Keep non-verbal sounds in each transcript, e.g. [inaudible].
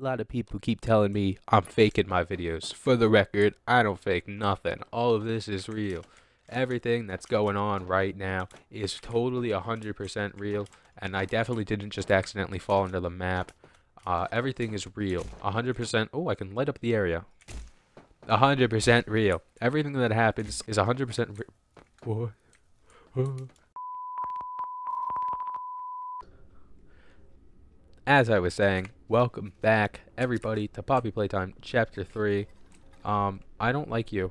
A lot of people keep telling me I'm faking my videos. For the record, I don't fake nothing. All of this is real. Everything that's going on right now is totally 100% real, and I definitely didn't just accidentally fall into the map. Uh, everything is real. 100%. Oh, I can light up the area. 100% real. Everything that happens is 100% real. As I was saying, welcome back, everybody, to Poppy Playtime Chapter 3. Um, I don't like you.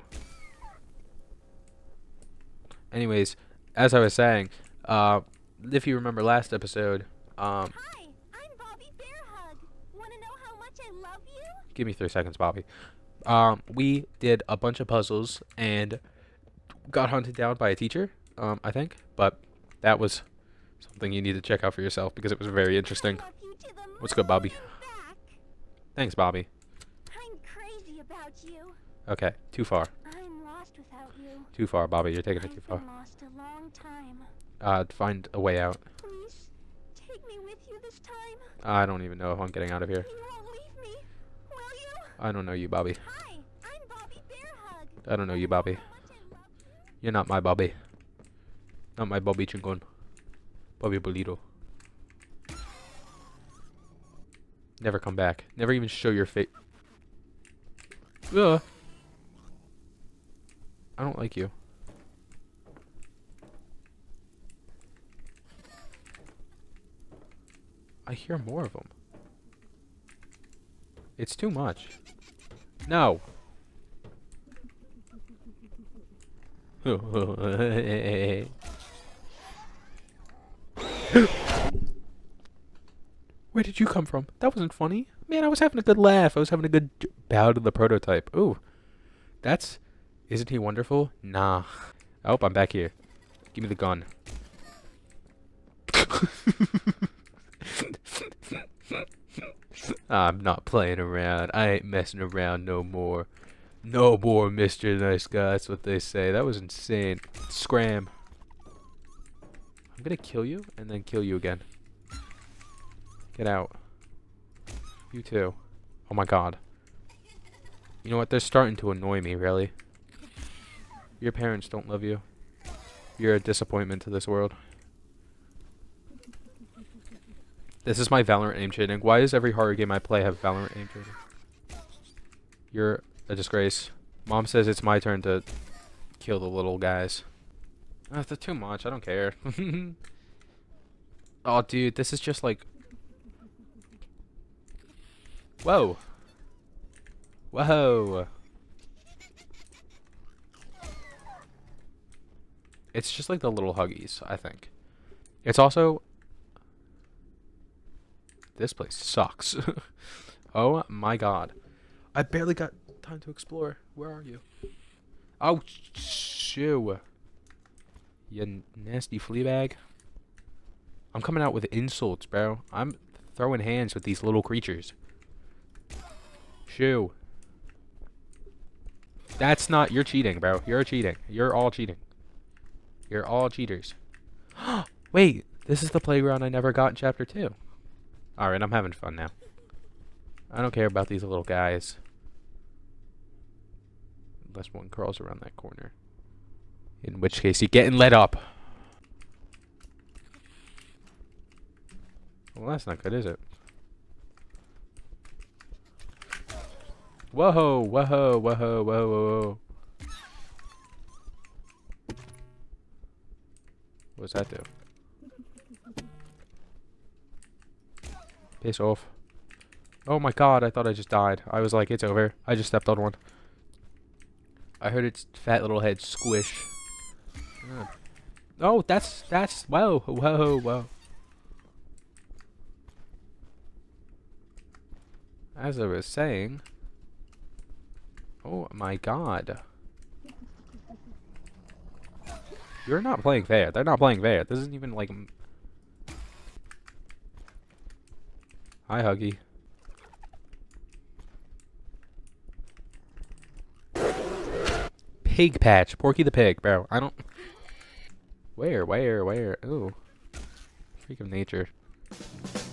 Anyways, as I was saying, uh, if you remember last episode, um, Hi, I'm Bobby Bearhug. Want to know how much I love you? give me three seconds, Bobby. Um, we did a bunch of puzzles and got hunted down by a teacher, um, I think, but that was something you need to check out for yourself because it was very interesting. [laughs] I love you to the What's good, Bobby? Thanks, Bobby. I'm crazy about you. Okay, too far. I'm lost without you. Too far, Bobby. You're taking it too far. lost a long time. Uh, find a way out. Please, take me with you this time. I don't even know if I'm getting out of here. You won't leave me, will you? I don't know you, Bobby. Hi, I'm Bobby Bearhug. I don't know you, Bobby. How much I love you? You're not my Bobby. Not my Bobby Chingon. Bobby Bolito. Never come back. Never even show your face. Ugh. I don't like you. I hear more of them. It's too much. No. [laughs] [laughs] Where did you come from? That wasn't funny. Man, I was having a good laugh. I was having a good bow to the prototype. Ooh. That's. Isn't he wonderful? Nah. Oh, I'm back here. Give me the gun. [laughs] I'm not playing around. I ain't messing around no more. No more, Mr. Nice Guy. That's what they say. That was insane. Scram. I'm gonna kill you and then kill you again. Get out. You too. Oh my god. You know what? They're starting to annoy me, really. Your parents don't love you. You're a disappointment to this world. This is my Valorant aim shading. Why does every horror game I play have Valorant aim shading? You're a disgrace. Mom says it's my turn to kill the little guys. Uh, that's too much. I don't care. [laughs] oh, dude, this is just like. Whoa. Whoa. It's just like the little huggies, I think. It's also. This place sucks. [laughs] oh my god. I barely got time to explore. Where are you? Oh, shoo. You nasty flea bag. I'm coming out with insults, bro. I'm throwing hands with these little creatures. Shoo. That's not. You're cheating, bro. You're cheating. You're all cheating. You're all cheaters. [gasps] Wait, this is the playground I never got in chapter 2. Alright, I'm having fun now. I don't care about these little guys. Unless one crawls around that corner. In which case, you're getting let up. Well, that's not good, is it? Whoa, whoa, whoa, whoa, whoa, whoa, whoa. What does that do? Piss off. Oh my god, I thought I just died. I was like, it's over. I just stepped on one. I heard its fat little head squish. Ah. Oh, that's, that's, whoa, whoa, whoa. As I was saying, oh my god. You're not playing fair. They're not playing fair. This isn't even like. Hi, Huggy. Pig patch. Porky the pig, bro. I don't. Where, where, where? Ooh. Freak of nature.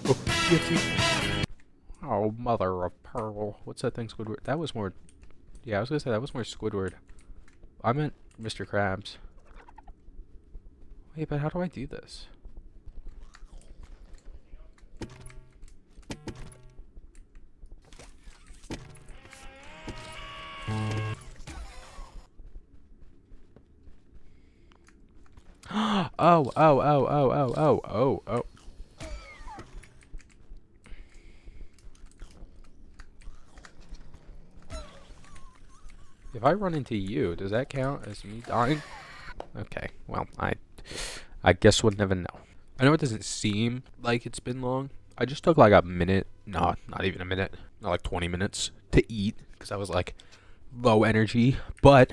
Oh, yes, you- Oh, mother of pearl. What's that thing, Squidward? That was more. Yeah, I was gonna say that was more Squidward. I meant Mr. Krabs. Wait, but how do I do this? [gasps] oh, oh, oh, oh, oh, oh, oh, oh. If I run into you, does that count as me dying? Okay, well, I I guess we'll never know. I know it doesn't seem like it's been long. I just took like a minute, no, not even a minute, not like 20 minutes to eat because I was like low energy, but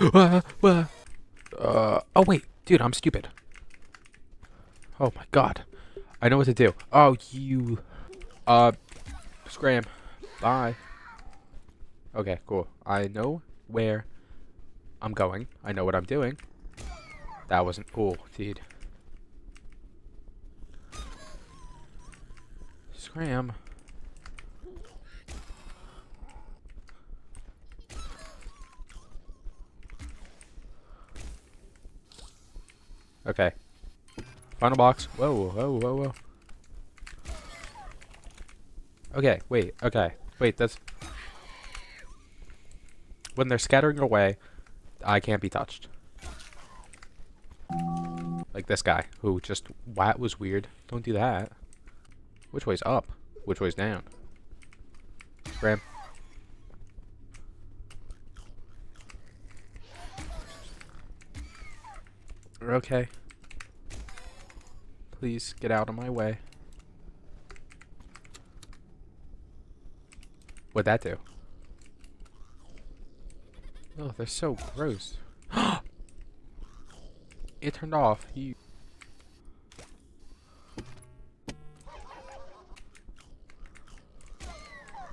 uh, uh, uh, oh wait, dude, I'm stupid. Oh my god. I know what to do. Oh, you uh scram. Bye. Okay, cool. I know where I'm going. I know what I'm doing. That wasn't cool, dude. Scram. Okay. Final box. Whoa, whoa, whoa, whoa. Okay, wait, okay. Wait, that's when they're scattering away, I can't be touched. Like this guy, who just, that was weird. Don't do that. Which way's up? Which way's down? Ram. Okay. Please get out of my way. What'd that do? Oh, they're so gross. [gasps] it turned off. You.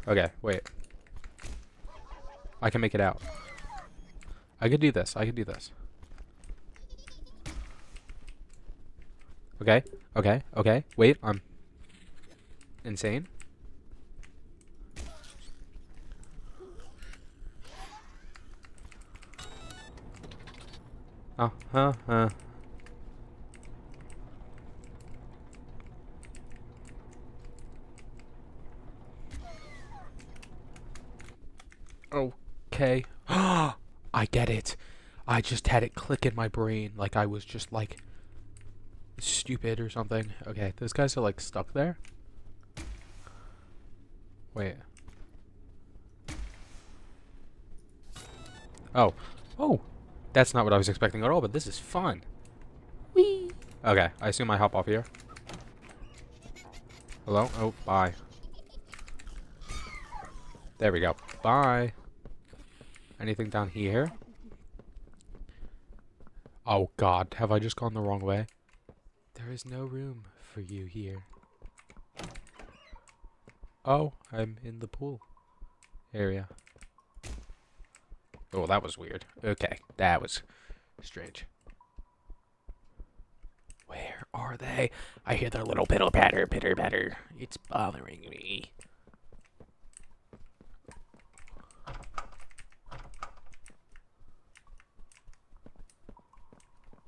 Okay, wait. I can make it out. I could do this. I could do this. Okay, okay, okay. Wait, I'm insane. Huh, huh. Okay. [gasps] I get it. I just had it click in my brain like I was just like stupid or something. Okay, those guys are like stuck there. Wait. Oh. Oh, that's not what I was expecting at all, but this is fun. Whee! Okay, I assume I hop off here. Hello? Oh, bye. There we go. Bye. Anything down here? Oh god, have I just gone the wrong way? There is no room for you here. Oh, I'm in the pool area. Oh, that was weird. Okay, that was strange. Where are they? I hear their little pitter patter, pitter patter. It's bothering me.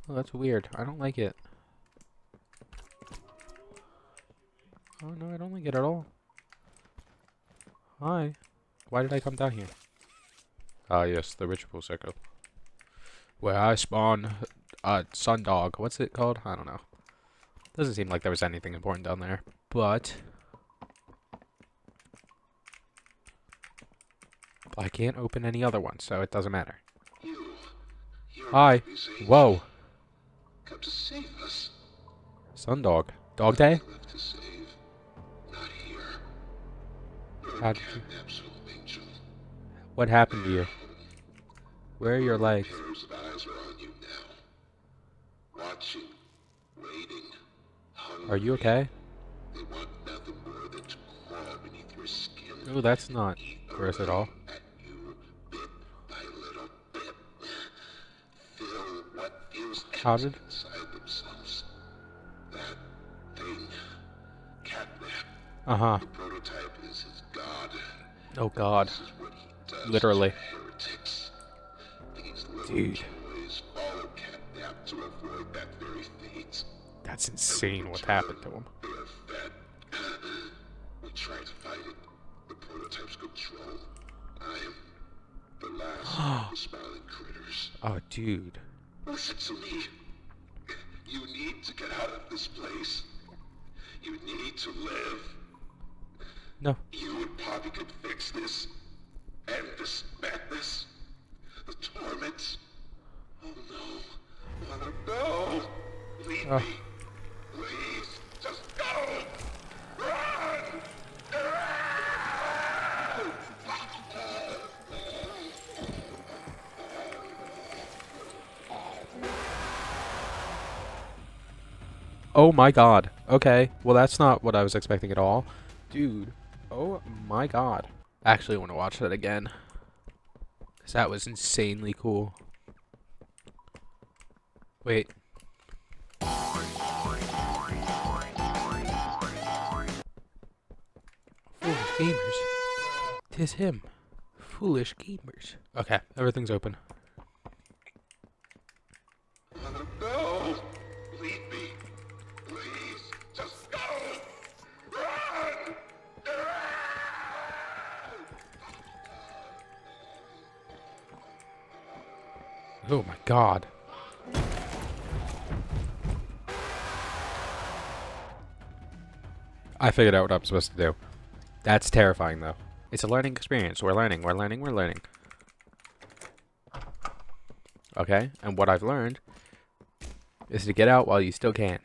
Oh, that's weird. I don't like it. Oh, no, I don't like it at all. Hi. Why did I come down here? Ah, yes, the ritual circle. Where I spawn uh, Sundog. What's it called? I don't know. Doesn't seem like there was anything important down there, but... I can't open any other ones, so it doesn't matter. You, Hi. Whoa. Come to save us. Sundog. Dog day? Left What happened to you? Where are your legs? Are you okay? Oh, that's not gross at all. How did-. Uh-huh. God. Oh God. Literally. to heretics. These little Dude. boys follow Catnap to avoid that very fate. That's insane what happened to him. They are fed. we try to fight it. The prototype's control. I am the last of the smiling critters. Oh, dude. My God. Okay. Well, that's not what I was expecting at all. Dude. Oh my God. Actually, want to watch that again. Because that was insanely cool. Wait. Foolish gamers. Tis him. Foolish gamers. Okay, everything's open. God. I figured out what I'm supposed to do. That's terrifying though. It's a learning experience. We're learning, we're learning, we're learning. Okay, and what I've learned is to get out while you still can.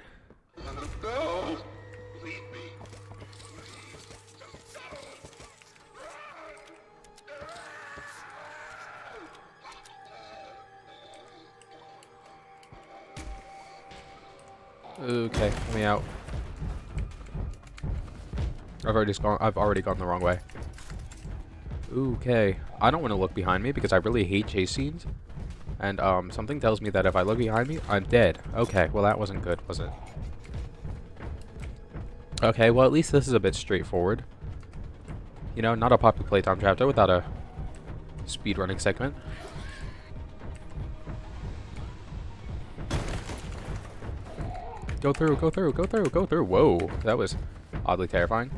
Okay, let me out. I've already gone. I've already gone the wrong way. Okay, I don't want to look behind me because I really hate chase scenes, and um, something tells me that if I look behind me, I'm dead. Okay, well that wasn't good, was it? Okay, well at least this is a bit straightforward. You know, not a Poppy Playtime chapter without a speedrunning segment. Go through, go through, go through, go through. Whoa, that was oddly terrifying.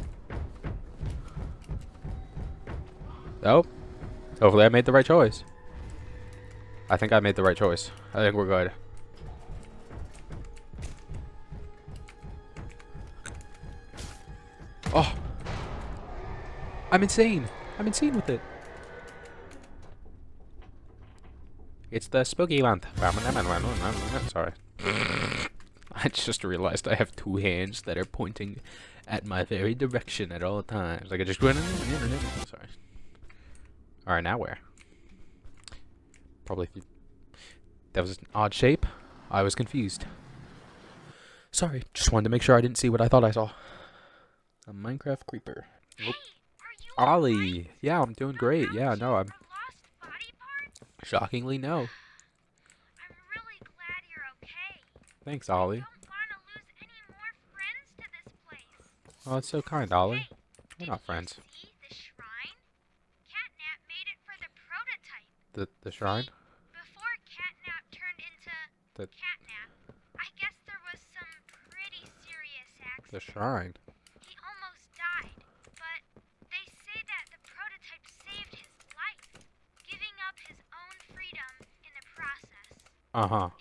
Oh, hopefully I made the right choice. I think I made the right choice. I think we're good. Oh, I'm insane. I'm insane with it. It's the spooky month. Sorry. I just realized I have two hands that are pointing at my very direction at all times. Like I just went. Sorry. All right, now where? Probably. th- That was an odd shape. I was confused. Sorry, just wanted to make sure I didn't see what I thought I saw. A Minecraft creeper. Whoop. Are you Ollie, yeah, I'm doing great. Yeah, no, I'm a lost body part? shockingly no. I'm really glad you're okay. Thanks, Ollie. Don't want to lose any more friends to this place. Oh, it's so kind, Ollie. We're not friends. The shrine? Catnap made it for the prototype. The the shrine. Before Catnap turned into The Catnap, I guess there was some pretty serious accident. the shrine. He almost died, but they say that the prototype saved his life, giving up his own freedom in the process. Uh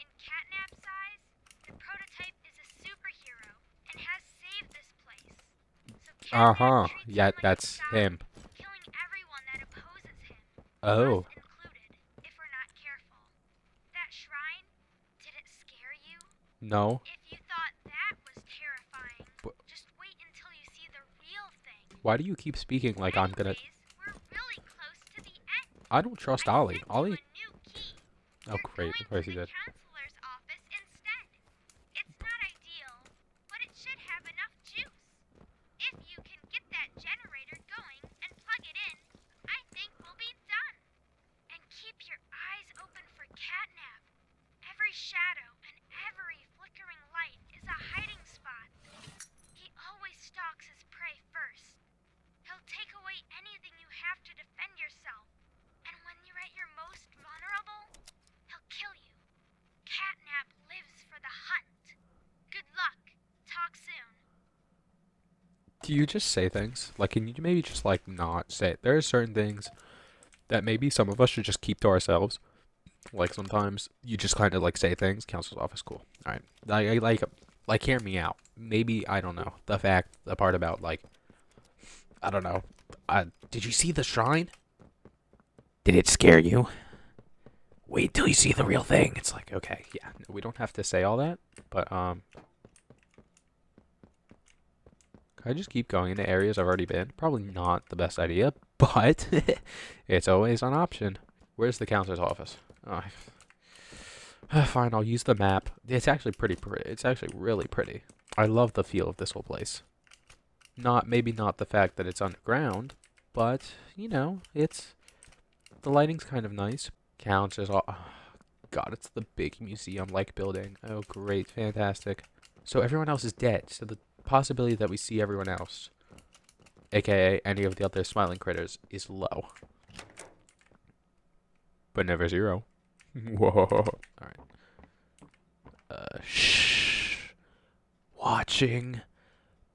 But- just wait until you see the real thing. Why do you keep speaking like I'm gonna? Really close to the end. I don't trust I Ollie. Ollie. a new key. Oh great, of course he did. counselor's office instead. It's not ideal, but it should have enough juice. If you can get that generator going and plug it in, I think we'll be done. And keep your eyes open for catnap. Every shadow and every flickering light is a hiding spot. He always stalks his prey first. He'll take away do you just say things? Like, can you maybe just like not say? it? There are certain things that maybe some of us should just keep to ourselves. Like sometimes you just kind of like say things. Counselor's office, cool. All right, like, like, like, hear me out. Maybe I don't know the fact, the part about like, I don't know. Uh, did you see the shrine? Did it scare you? Wait till you see the real thing. It's like, okay, yeah, we don't have to say all that, but um, I just keep going into areas I've already been? Probably not the best idea, but [laughs] it's always an option. Where's the counselor's office? Oh, [sighs] fine, I'll use the map. It's actually pretty pretty. It's actually really pretty. I love the feel of this whole place. Not maybe not the fact that it's underground, but you know, it's the lighting's kind of nice. Counselor's all. Oh, [sighs] God, it's the big museum-like building. Oh, great, fantastic. So everyone else is dead. So the possibility that we see everyone else, aka any of the other smiling critters, is low. But never zero. [laughs] Whoa. Alright. Uh, shh. Watching.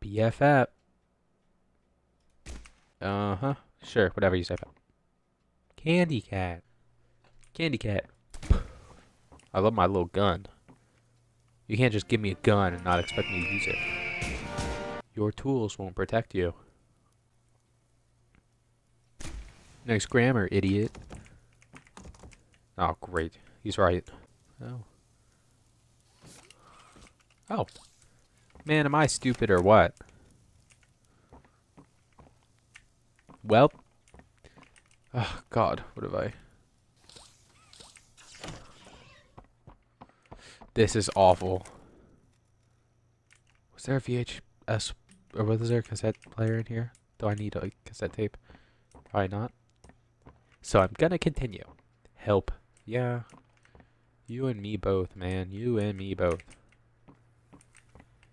BFF. Uh huh. Sure, whatever you say. Candy cat. Candy cat. I love my little gun. You can't just give me a gun and not expect me to use it. Your tools won't protect you. Nice grammar, idiot. Oh, great. He's right. Oh. Oh. Man, am I stupid or what? Well. Oh, God. What have I... This is awful. Was there a VHS or was there a cassette player in here? Do I need a cassette tape? Probably not. So I'm gonna continue. Help. Yeah. You and me both, man. You and me both.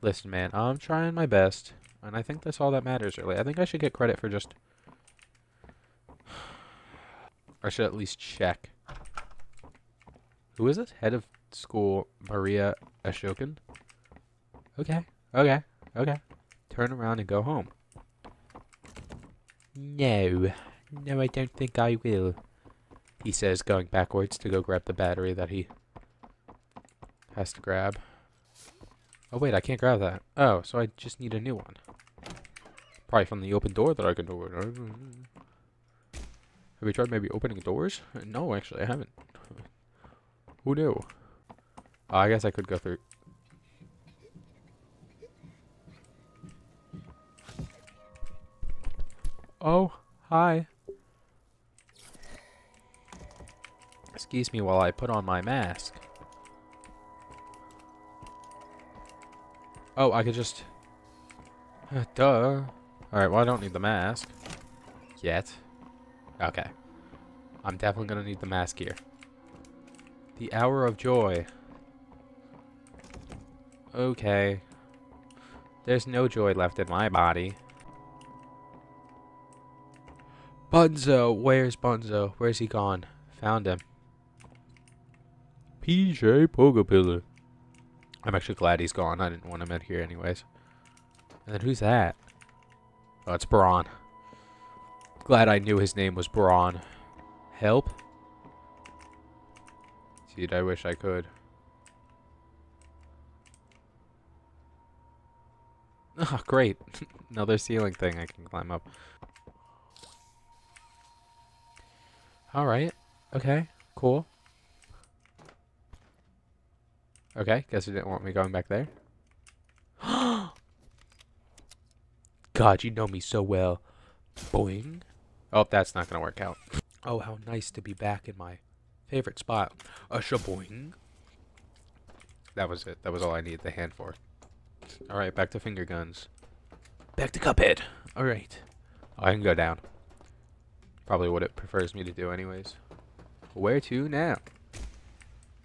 Listen, man, I'm trying my best. And I think that's all that matters, really. I think I should get credit for just... [sighs] I should at least check. Who is this? Head of school Maria Ashokan? Okay, okay, okay. Turn around and go home. No, no, I don't think I will. He says, going backwards to go grab the battery that he has to grab. Oh, wait, I can't grab that. Oh, so I just need a new one. Probably from the open door that I can do it. Have we tried maybe opening doors? No, actually, I haven't. [laughs] Who knew? Oh, I guess I could go through. Oh, hi. Excuse me while I put on my mask. Oh, I could just... Uh, duh. Alright, well I don't need the mask. Yet. Okay. I'm definitely gonna need the mask here. The Hour of Joy. Okay. There's no joy left in my body. Bunzo! Where's Bunzo? Where's he gone? Found him. PJ Pug-a-Pillar. I'm actually glad he's gone. I didn't want him in here anyways. And then who's that? Oh, it's Braun. Glad I knew his name was Braun. Help? Dude, I wish I could. Oh, [laughs] great. [laughs] Another ceiling thing I can climb up. Alright. Okay. Cool. Okay. Guess you didn't want me going back there. [gasps] God, you know me so well. Boing. Oh, that's not to work out. Oh, how nice to be back in my favorite spot. A shaboing. That was it. That was all I needed the hand for. Alright, back to finger guns. Back to Cuphead. Alright. Oh, I can go down. Probably what it prefers me to do anyways. Where to now?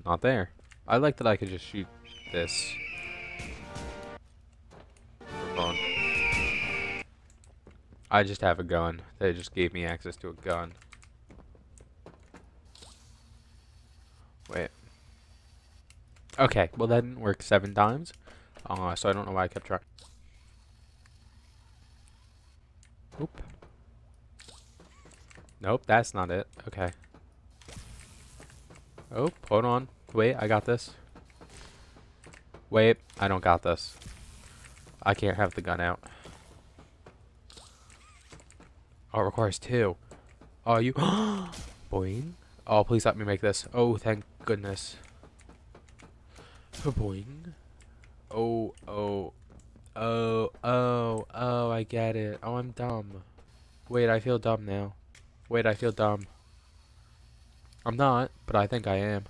Not there. I like that I could just shoot this. I just have a gun. They just gave me access to a gun. Wait. Okay, well that didn't work seven times. Uh, so I don't know why I kept trying. Oop. Nope, that's not it. Okay. Oh, hold on. Wait, I got this. Wait, I don't got this. I can't have the gun out. Oh, it requires two. Oh, you... [gasps] Boing. Oh, please let me make this. Oh, thank goodness. Oh, Boing. Oh, oh. Oh, oh, oh, I get it. Oh, I'm dumb. Wait, I feel dumb now. Wait, I feel dumb. I'm not, but I think I am.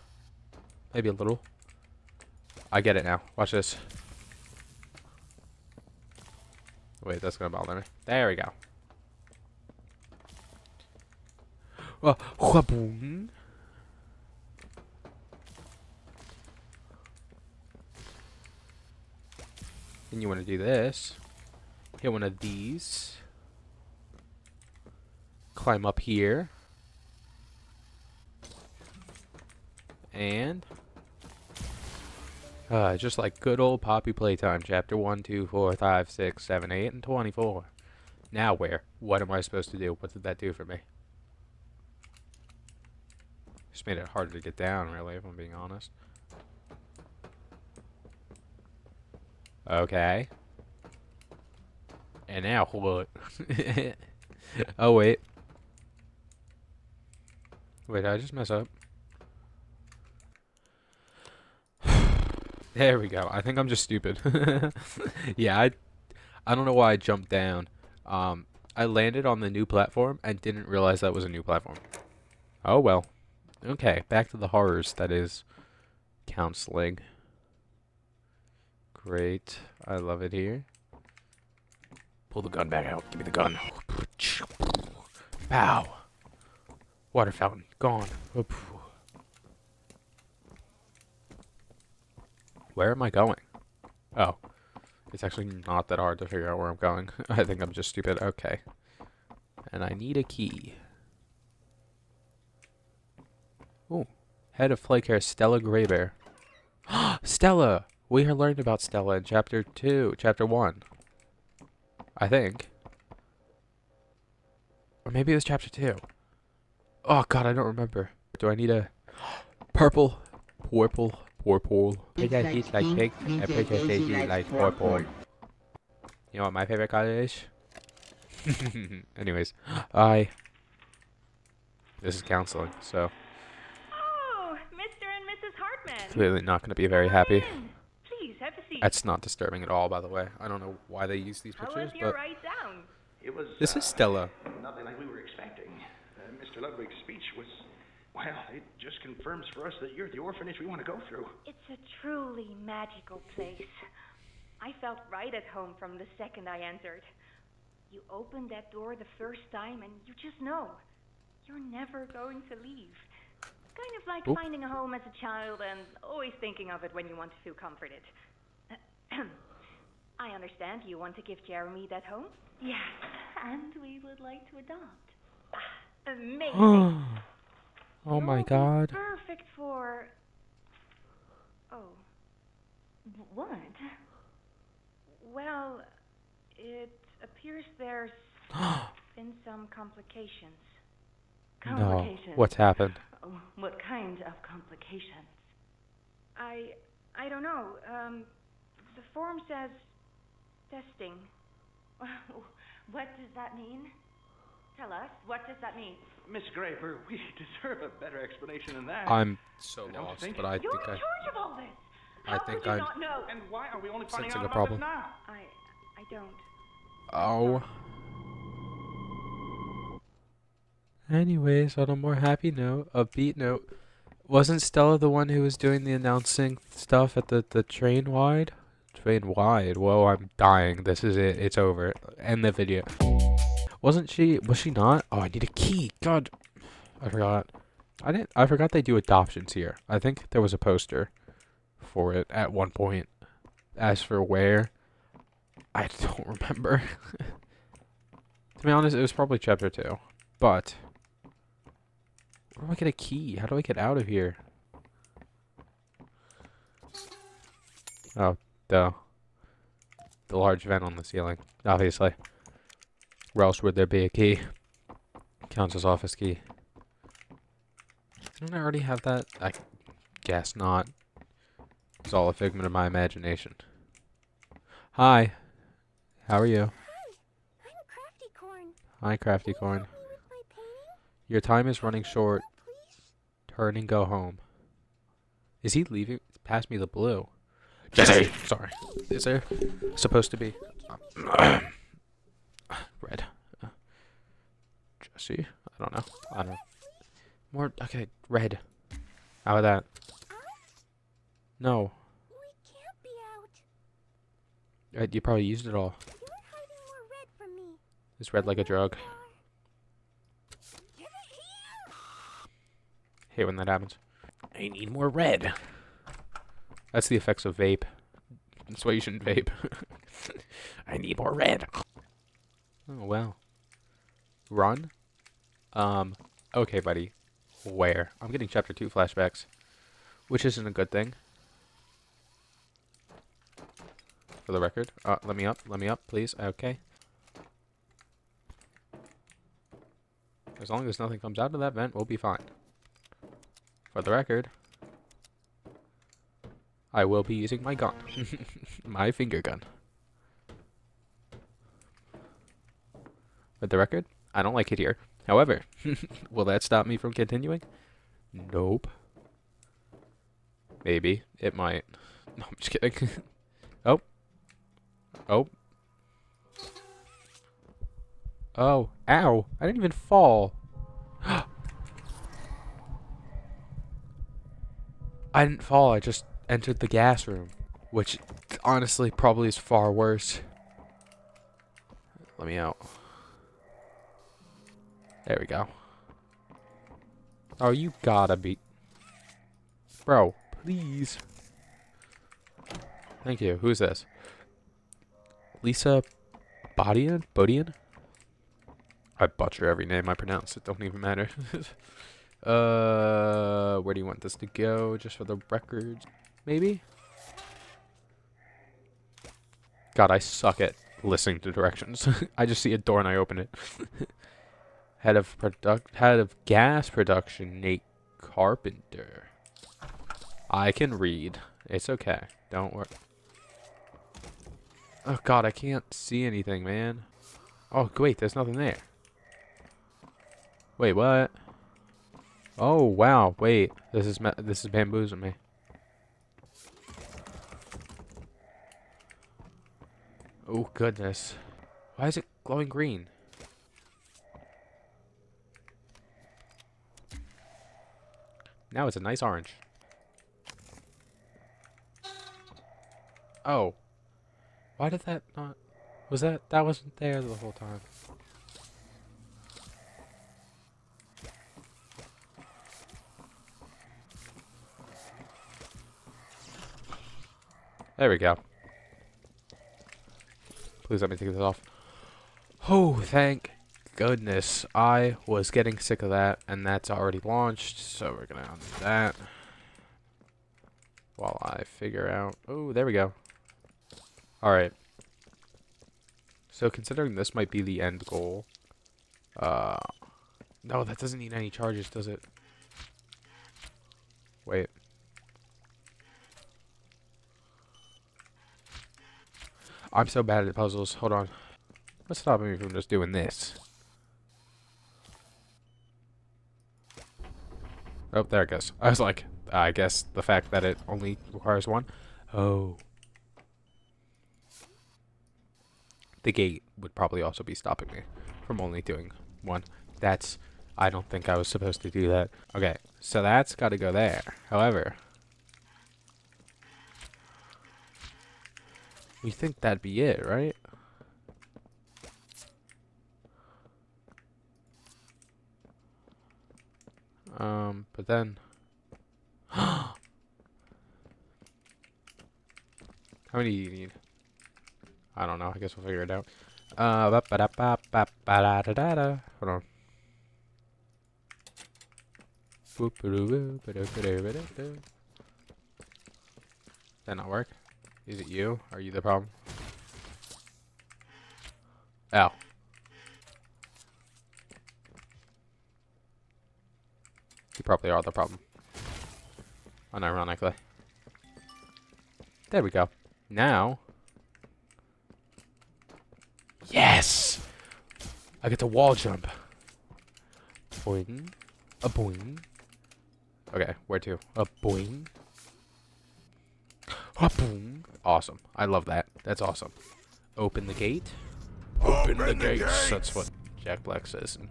Maybe a little. I get it now. Watch this. Wait, that's gonna bother me. There we go. Uh, oh, wha-boom. Then you want to do this. Hit one of these. Climb up here. And uh, just like good old Poppy Playtime, chapter 1, 2, 4, 5, 6, 7, 8, and 24. Now where? What am I supposed to do? What did that do for me? Just made it harder to get down, really, if I'm being honest. Okay. And now what? [laughs] oh, wait. Wait, I just mess up? [sighs] There we go. I think I'm just stupid. [laughs] yeah, I I don't know why I jumped down. Um, I landed on the new platform and didn't realize that was a new platform. Oh well. Okay, back to the horrors that is counseling. Great. I love it here. Pull the gun back out. Give me the gun. Pow. Water fountain. Gone. Where am I going? Oh. It's actually not that hard to figure out where I'm going. [laughs] I think I'm just stupid. Okay. And I need a key. Ooh. Head of Playcare Stella Greyber. [gasps] Stella! We have learned about Stella in chapter 2, chapter 1. I think. Or maybe it was chapter 2. Oh god, I don't remember. Do I need a purple, purple, purple? Pig that eats like pig, and pig that eat like purple. You know what my favorite color is? [laughs] Anyways, I. This is counseling, so Oh, Mr. and Mrs. Hartman. clearly not going to be very happy. Please have a seat. That's not disturbing at all, by the way. I don't know why they use these How pictures, but ride? It was. this uh, is Stella. Nothing like we were expecting. Mr. Ludwig's speech was. Well, it just confirms for us that you're the orphanage we want to go through. It's a truly magical place. I felt right at home from the second I entered. You open that door the first time and you just know you're never going to leave. Kind of like Oop. finding a home as a child and always thinking of it when you want to feel comforted. [clears throat] I understand you want to give Jeremy that home? Yes, and we would like to adopt. Amazing. [gasps] oh my god. Perfect for. Oh. What? Well, it appears there's [gasps] been some complications. No. What's happened? Oh, what kind of complications? I I don't know. Um, the form says testing. [laughs] what does that mean? Tell us. What does that mean? Miss Greyber, we deserve a better explanation than that. I'm so I don't lost, think- but I You're think in I. charge of all this. I think could you I'm not know? and why are we only finding Sensing out a about problem. this now? I I don't. Oh. Anyways, on a more happy note, a beat note, wasn't Stella the one who was doing the announcing stuff at the, the train wide? Train wide. Whoa, I'm dying. This is it. It's over. End the video. Wasn't she? Was she not? Oh, I need a key. God, I forgot. I didn't. I forgot they do adoptions here. I think there was a poster for it at one point. As for where, I don't remember. [laughs] to be honest, it was probably chapter two. But where do I get a key? How do I get out of here? Oh, duh. The large vent on the ceiling, obviously. Where else would there be a key? Council's office key. Didn't I already have that? I guess not. It's all a figment of my imagination. Hi. How are you? Hi, I'm Crafty Corn. Hi, Crafty Can you Corn. help me with my painting? Your time is running short. Please? Turn and go home. Is he leaving? Pass me the blue. Jesse! Sorry. Is there supposed to be [sighs] red? Uh, Jesse? I don't know. I don't know. More. Okay, red. How about that? No. Uh, You probably used it all. Red. Is red like a drug? Hate when that happens. I need more red. That's the effects of vape. That's why you shouldn't vape. [laughs] I need more red. Oh wow. Run? Um, okay, buddy. Where? I'm getting chapter 2 flashbacks. Which isn't a good thing. For the record. Uh, let me up, let me up, please. Okay. As long as nothing comes out of that vent, we'll be fine. For the record, I will be using my gun. [laughs] my finger gun. For the record, I don't like it here. However, [laughs] will that stop me from continuing? Nope. Maybe. It might. [laughs] No, I'm just kidding. [laughs] oh. Oh. Oh. Ow. I didn't even fall. [gasps] I didn't fall. I just entered the gas room, which honestly probably is far worse. Let me out. There we go. Oh, you gotta be. Bro, please. Thank you. Who's this? Lisa Bodian? Bodian? I butcher every name I pronounce. It don't even matter. [laughs] uh, where do you want this to go? Just for the record, maybe? God, I suck at listening to directions. [laughs] I just see a door and I open it. [laughs] head of product, head of gas production, Nate Carpenter. I can read. It's okay. Don't worry. Oh God, I can't see anything, man. Oh wait, there's nothing there. Wait, what? Oh wow, wait. This is this is bamboozling me. Oh goodness. Why is it glowing green? Now it's a nice orange. Oh. Why did that not... Was that... That wasn't there the whole time. There we go. Please let me take this off. Oh, thank goodness. I was getting sick of that, and that's already launched, so we're gonna undo that. While I figure out... Oh, there we go. Alright. So considering this might be the end goal... Uh... No, that doesn't need any charges, does it? Wait. I'm so bad at puzzles. Hold on. What's stopping me from just doing this? Oh, there it goes. I was like, I guess the fact that it only requires one. Oh. The gate would probably also be stopping me from only doing one. That's... I don't think I was supposed to do that. Okay, so that's got to go there. However... We think that'd be it, right? Um, but then... [gasps] How many do you need? I don't know. I guess we'll figure it out. Uh, ba da ba ba ba da da da. Hold on. Doo. That not work? Is it you? Are you the problem? Ow. You probably are the problem. Unironically. There we go. Now. Yes! I get to wall jump. Boing. A boing. Okay, where to? A boing. A boing. Awesome. I love that. That's awesome. Open the gate. Open, the, gates. That's what Jack Black says in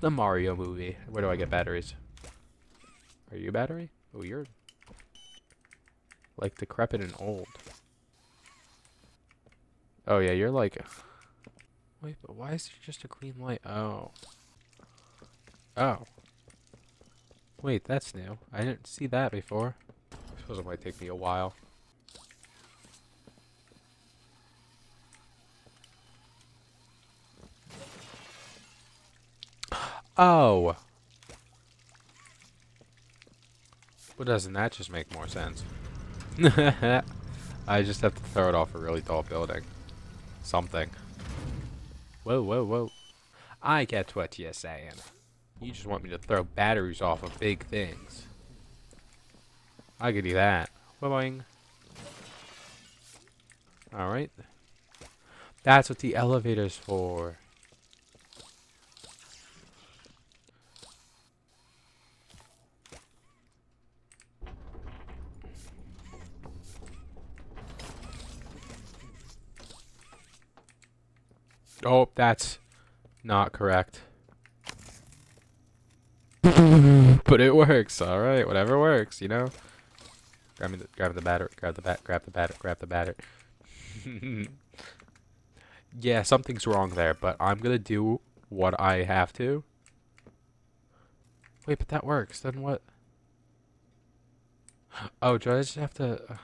the Mario movie. Where do I get batteries? Are you a battery? Oh, you're like decrepit and old. Oh yeah, you're like. Wait, but why is there just a green light? Oh. Oh. Wait, that's new. I didn't see that before. I suppose it might take me a while. [gasps] Oh. Well, doesn't that just make more sense? [laughs] I just have to throw it off a really tall building. Something. Whoa, whoa, whoa. I get what you're saying. You just want me to throw batteries off of big things. I could do that. Boing. Alright. That's what the elevator's for. Oh, that's not correct. [laughs] but it works. All right, whatever works, you know. Grab me the grab the batter, grab the bat, grab the batter, grab the batter. [laughs] yeah, something's wrong there, but I'm gonna do what I have to. Wait, but that works. Then what? [gasps] Oh, do I just have to? Uh,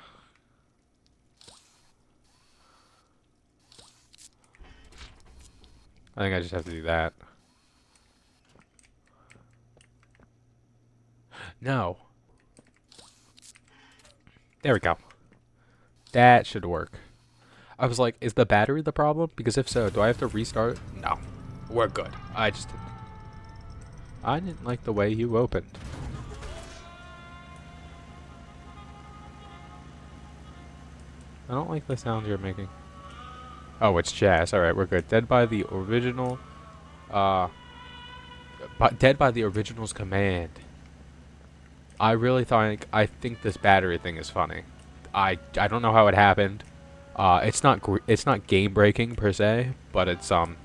I think I just have to do that. No. There we go. That should work. I was like, is the battery the problem? Because if so, do I have to restart? No. We're good. I just didn't. I didn't like the way you opened. I don't like the sound you're making. Oh, it's jazz. Alright, we're good. Dead by the original... Uh... But dead by the original's command. I really think... I think this battery thing is funny. I, I don't know how it happened. Uh, it's not it's not game breaking per se, but it's um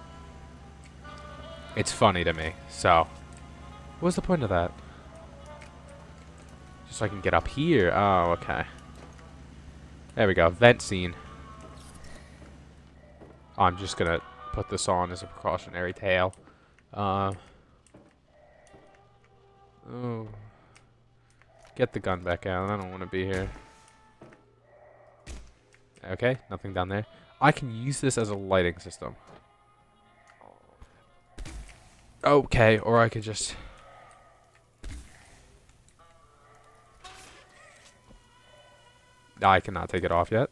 it's funny to me. So, what's the point of that? Just so I can get up here. Oh, okay. There we go. Vent scene. I'm just gonna put this on as a precautionary tale. Uh, oh. Get the gun back out. I don't want to be here. Okay, nothing down there. I can use this as a lighting system. Okay, or I could just... I cannot take it off yet.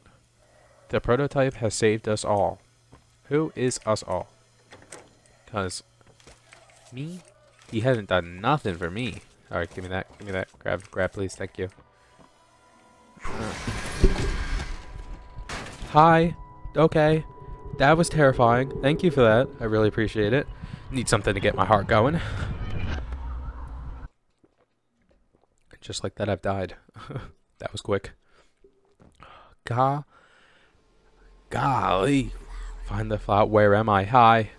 The prototype has saved us all. Who is us all? Because me? He hasn't done nothing for me. Alright, give me that. Give me that. Grab, grab, please. Thank you. Hi. Okay. That was terrifying. Thank you for that. I really appreciate it. Need something to get my heart going. Just like that, I've died. [laughs] that was quick. Ga. Golly. Find the flower. Where am I? Hi.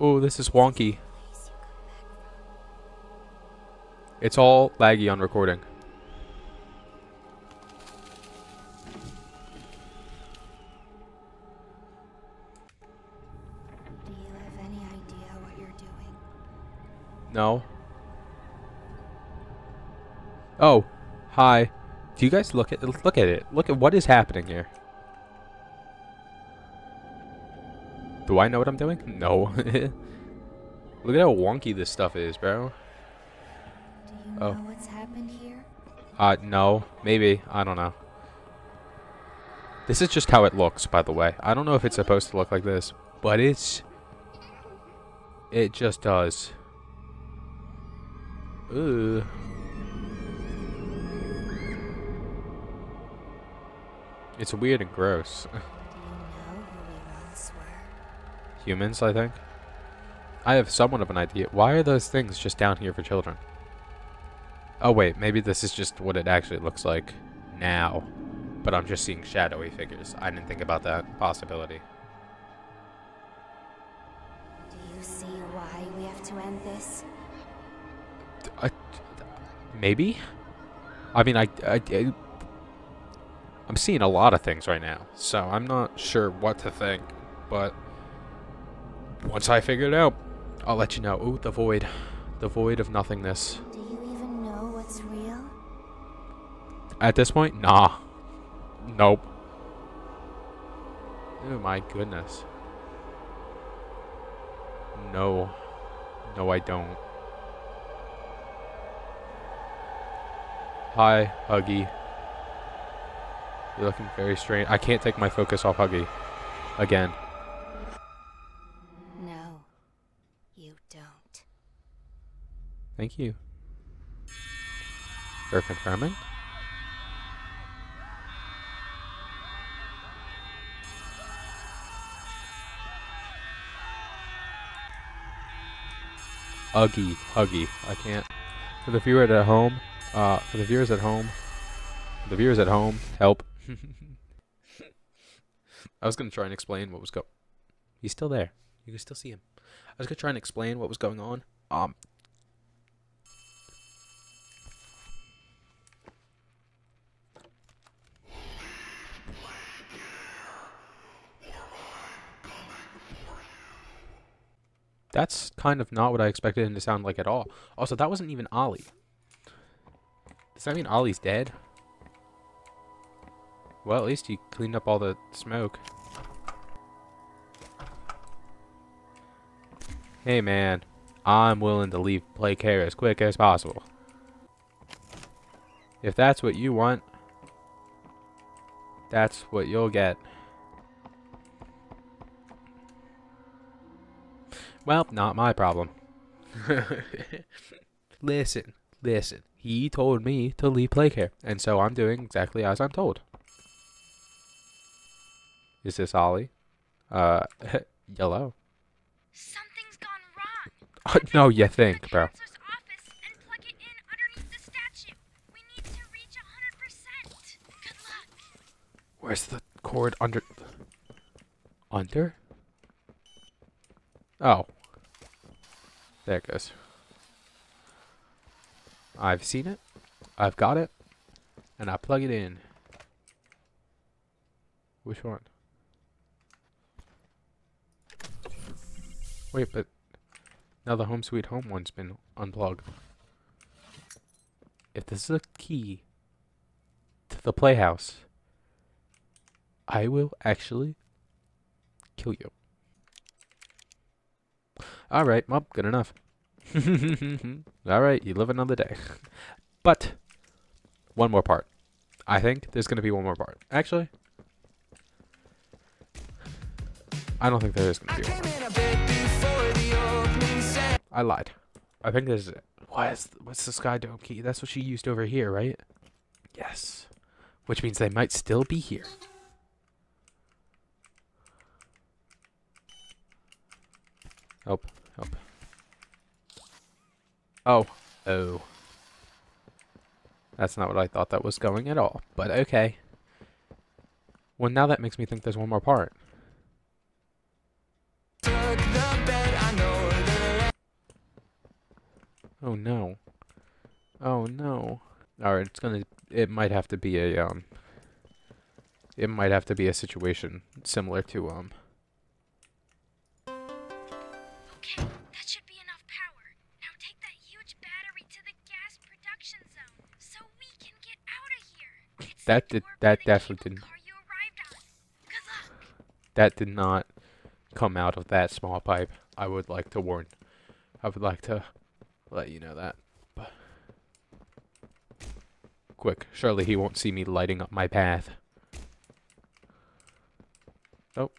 Oh, this is wonky. It's all laggy on recording. Do you have any idea what you're doing? No. Oh, hi. Do you guys look at look at it? Look at what is happening here. Do I know what I'm doing? No. [laughs] look at how wonky this stuff is, bro. Do you Oh. know what's happened here? Uh, no. Maybe. I don't know. This is just how it looks, by the way. I don't know if it's supposed to look like this, but it's... It just does. Ooh. It's weird and gross. [laughs] Humans, I think. I have somewhat of an idea. Why are those things just down here for children? Oh wait, maybe this is just what it actually looks like now. But I'm just seeing shadowy figures. I didn't think about that possibility. Do you see why we have to end this? I, maybe? I mean, I, I, I, I'm seeing a lot of things right now, so I'm not sure what to think. But once I figure it out, I'll let you know. Ooh, the void. The void of nothingness. Do you even know what's real? At this point, nah. Nope. Oh my goodness. No. No, I don't. Hi, Huggy. You're looking very strange. I can't take my focus off Huggy. Again. Thank you. For confirming. Huggy, huggy. I can't. For the viewer at home, uh, for the viewers at home, the viewers at home, help. [laughs] I was gonna try and explain what was go. He's still there. You can still see him. I was gonna try and explain what was going on. Um, That's kind of not what I expected him to sound like at all. Also, that wasn't even Ollie. Does that mean Ollie's dead? Well, at least he cleaned up all the smoke. Hey man, I'm willing to leave Playcare as quick as possible. If that's what you want, that's what you'll get. Well, not my problem. [laughs] listen, listen. He told me to leave Playcare, and so I'm doing exactly as I'm told. Is this Ollie? Uh, [laughs] yellow. Something's gone wrong. [laughs] no, you think, bro. counselor's office and plug it in underneath the statue. We need to reach 100%. Good luck. Where's the cord under? Under? Oh. There it goes. I've seen it. I've got it. And I plug it in. Which one? Wait, but now the home sweet home one's been unplugged. If this is a key to the playhouse, I will actually kill you. Alright, well, good enough. [laughs] Alright, you live another day. [laughs] but, one more part. I think there's going to be one more part. Actually, I don't think there is going to be one. I lied. I think this is it. What is, what's the Sky Dome key? That's what she used over here, right? Yes. Which means they might still be here. Help. Oh, oh. That's not what I thought that was going at all, but okay. Well, now that makes me think there's one more part. Oh no. Oh no. Alright, it's gonna, it might have to be a, um, it might have to be a situation similar to, um, That did- that definitely didn't- that did not come out of that small pipe. I would like to warn. I would like to let you know that. But quick, surely he won't see me lighting up my path. Oh.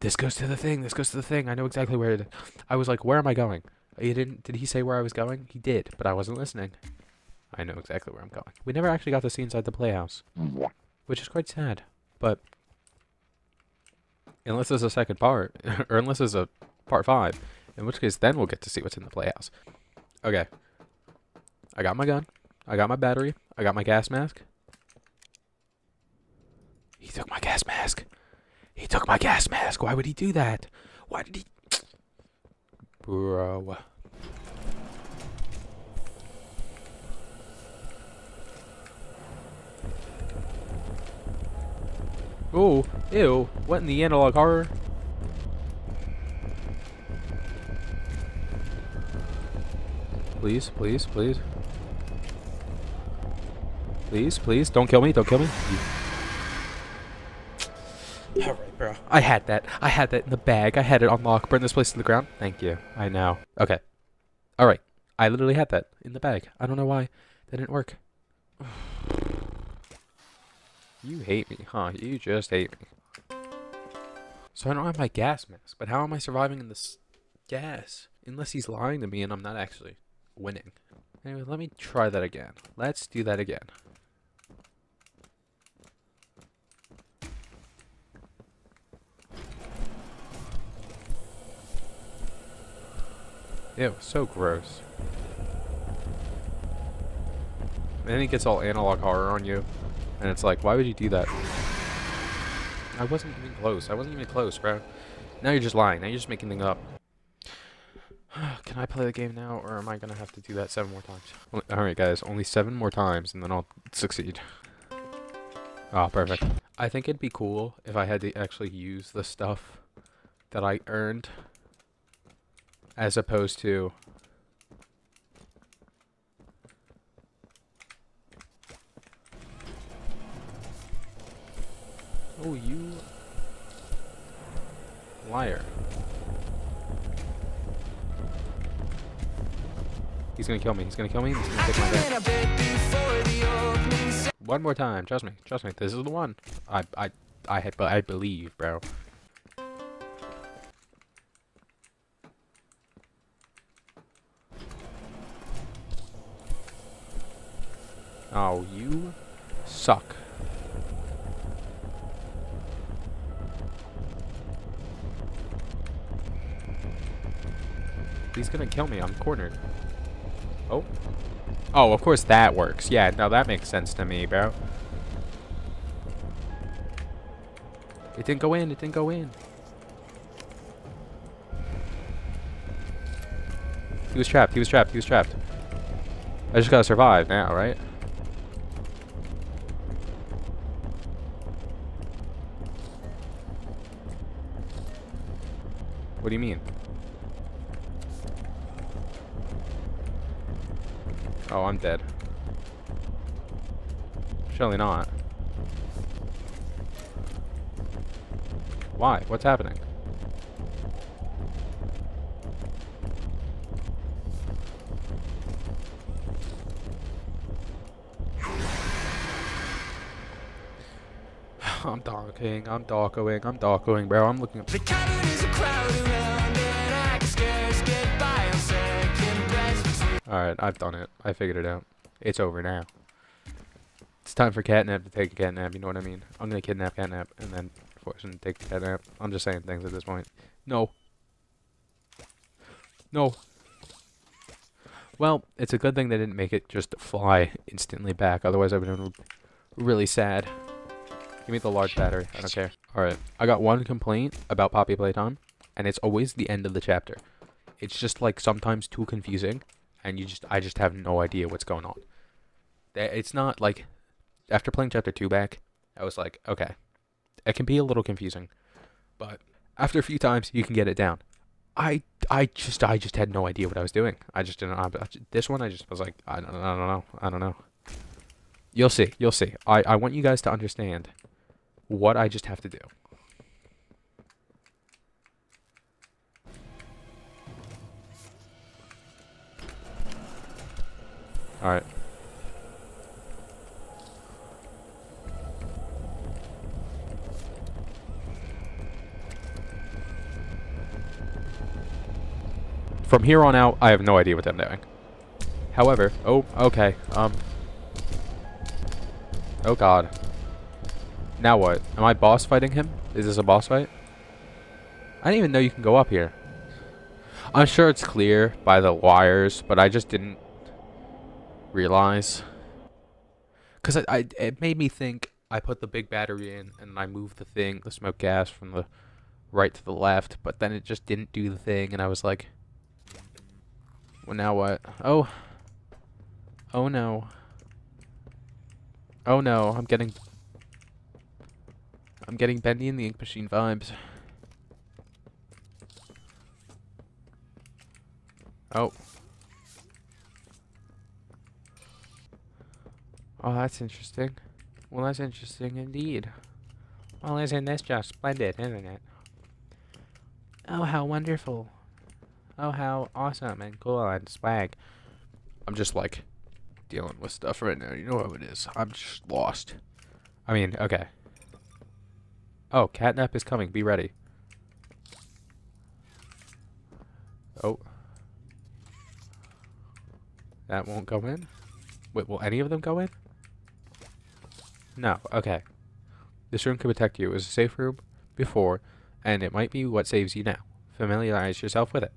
This goes to the thing. This goes to the thing. I know exactly where it. I was like, where am I going? He didn't. Did he say where I was going? He did, but I wasn't listening. I know exactly where I'm going. We never actually got to see inside the playhouse, which is quite sad. But unless there's a second part, [laughs] or unless there's a part five, in which case then we'll get to see what's in the playhouse. Okay. I got my gun. I got my battery. I got my gas mask. He took my gas mask. He took my gas mask. Why would he do that? Why did he? [tsk] Bro. Oh, ew. What in the analog horror? Please, please, please. Please, please, don't kill me, don't kill me. Alright, bro. I had that. I had that in the bag. I had it on lock. Burn this place to the ground. Thank you. I know. Okay. Alright. I literally had that in the bag. I don't know why that didn't work. [sighs] [sighs] [sighs] You hate me, huh? You just hate me. So I don't have my gas mask, but how am I surviving in this gas? Unless he's lying to me and I'm not actually winning. Anyway, let me try that again. Let's do that again. Ew, so gross. And then he gets all analog horror on you. And it's like, why would you do that? I wasn't even close. I wasn't even close, bro. Now you're just lying. Now you're just making things up. [sighs] Can I play the game now, or am I going to have to do that seven more times? Alright, guys. Only seven more times, and then I'll succeed. Oh, [laughs] perfect. I think it'd be cool if I had to actually use the stuff that I earned as opposed to Oh, you liar. He's gonna kill me. He's gonna kill me. He's gonna take my. One more time. Trust me. Trust me. This is the one. I I I I believe, bro. Oh, you suck. He's gonna kill me. I'm cornered. Oh. Oh, of course that works. Yeah, no, that makes sense to me, bro. It didn't go in. It didn't go in. He was trapped. He was trapped. He was trapped. I just gotta survive now, right? What do you mean? Oh, I'm dead. Surely not. Why? What's happening? [sighs] I'm darking, I'm darkoing, I'm darkoing, bro. I'm looking. The cabin is a crowd around and I can scarce get by on second. Alright, I've done it. I figured it out. It's over now. It's time for Catnap to take a catnap, you know what I mean? I'm gonna kidnap Catnap and then force him to take the catnap. I'm just saying things at this point. No. No. Well, it's a good thing they didn't make it just fly instantly back, otherwise I would have been really sad. Give me the large battery, I don't care. Alright, I got one complaint about Poppy Playtime, and it's always the end of the chapter. It's just like sometimes too confusing, and you just I just have no idea what's going on. It's not like after playing chapter 2 back, I was like, okay, it can be a little confusing, but after a few times you can get it down. I I just I just had no idea what I was doing. I just didn't. I, I this one I just was like, I don't, I don't know. I don't know. You'll see. You'll see. I I want you guys to understand what I just have to do. All right. From here on out, I have no idea what I'm doing. However, oh, okay, um. Oh god. Now what? Am I boss fighting him? Is this a boss fight? I didn't even know you can go up here. I'm sure it's clear by the wires, but I just didn't realize. Because I, I, it made me think I put the big battery in and I moved the thing, the smoke gas from the right to the left, but then it just didn't do the thing, and I was like, well, now what? Oh. Oh no. Oh no, I'm getting... I'm getting Bendy and the Ink Machine vibes. Oh. Oh, that's interesting. Well, that's interesting indeed. Well, isn't this just splendid, isn't it? Oh, how wonderful. Oh, how awesome and cool and swag. I'm just like dealing with stuff right now. You know how it is. I'm just lost. I mean, okay. Oh, catnap is coming. Be ready. Oh. That won't go in? Wait, will any of them go in? No. Okay. This room can protect you. It was a safe room before, and it might be what saves you now. Familiarize yourself with it.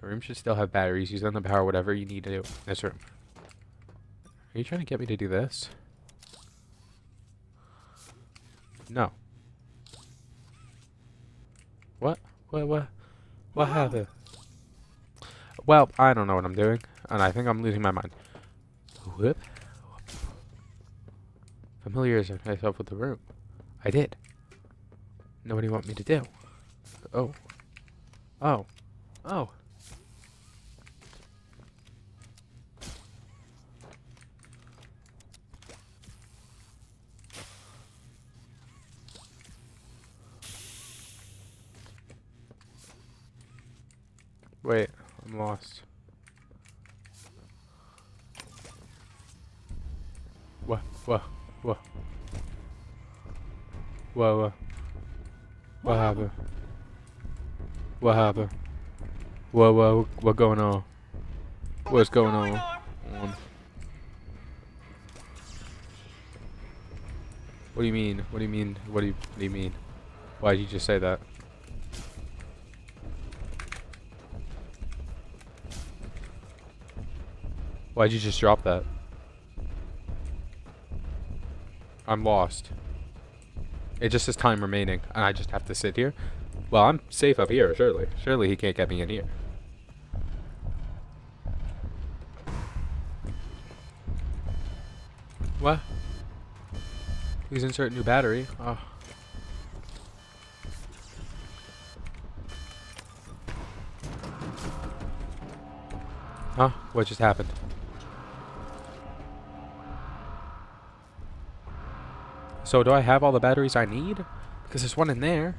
The room should still have batteries. Use them to power whatever you need to do in this room. Are you trying to get me to do this? No. What? What? What? What happened? Well, I don't know what I'm doing, and I think I'm losing my mind. Whoop. Familiarize myself with the room. I did. You want me to do? Oh. Oh. Oh. Wait, I'm lost. What? What? What? What? What? Happened? What happened? What? What? What going on? What's going on? on? What do you mean? What do you mean? What do you, what do you mean? Why did you just say that? Why'd you just drop that? I'm lost. It just says time remaining, and I just have to sit here? Well, I'm safe up here, surely. Surely he can't get me in here. What? Please insert new battery. Oh. Huh? What just happened? So do I have all the batteries I need? Because there's one in there.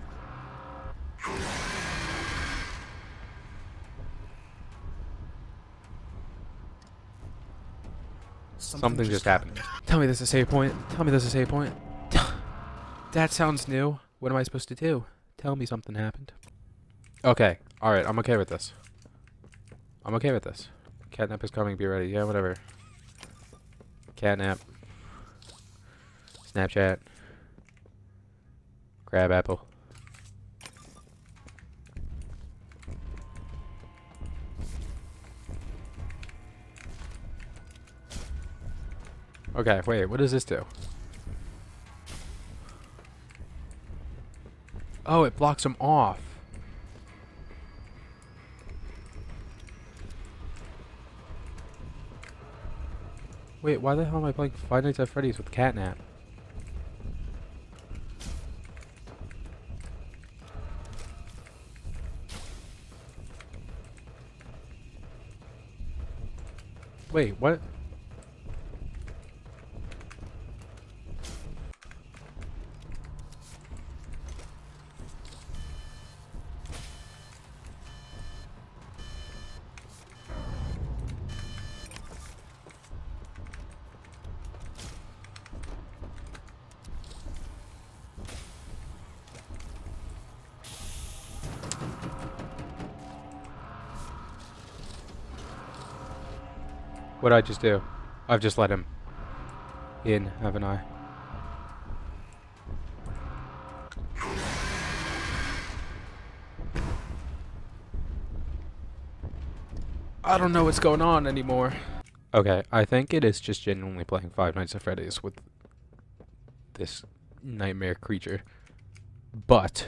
Something, just happened. Tell me this is a save point. Tell me this is a save point. [laughs] that sounds new. What am I supposed to do? Tell me something happened. Okay. Alright, I'm okay with this. I'm okay with this. Catnap is coming, be ready. Yeah, whatever. Catnap. Snapchat. Grab apple. Okay, wait, what does this do? Oh, it blocks them off. Wait, why the hell am I playing Five Nights at Freddy's with Catnap? Wait, what? What did I just do? I've just let him in, haven't I? I don't know what's going on anymore. Okay, I think it is just genuinely playing Five Nights at Freddy's with this nightmare creature. But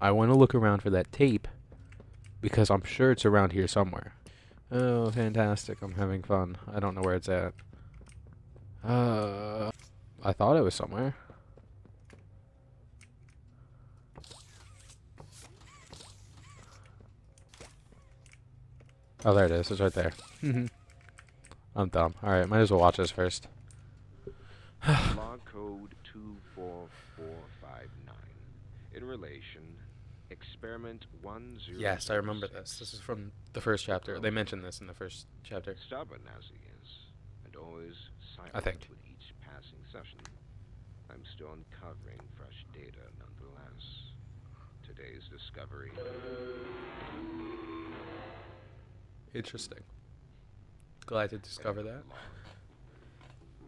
I want to look around for that tape because I'm sure it's around here somewhere. Oh, fantastic. I'm having fun. I don't know where it's at. Uh, I thought it was somewhere. Oh, there it is. It's right there. I'm dumb. Alright, might as well watch this first. [sighs] Log code 24459. In relation, experiment 10. Yes, I remember this. This is from the first chapter. They mentioned this in the first chapter. Stubborn as he is, and always silent I think. with each passing session, I'm still uncovering fresh data nonetheless. Today's discovery. Interesting. Glad to discover that.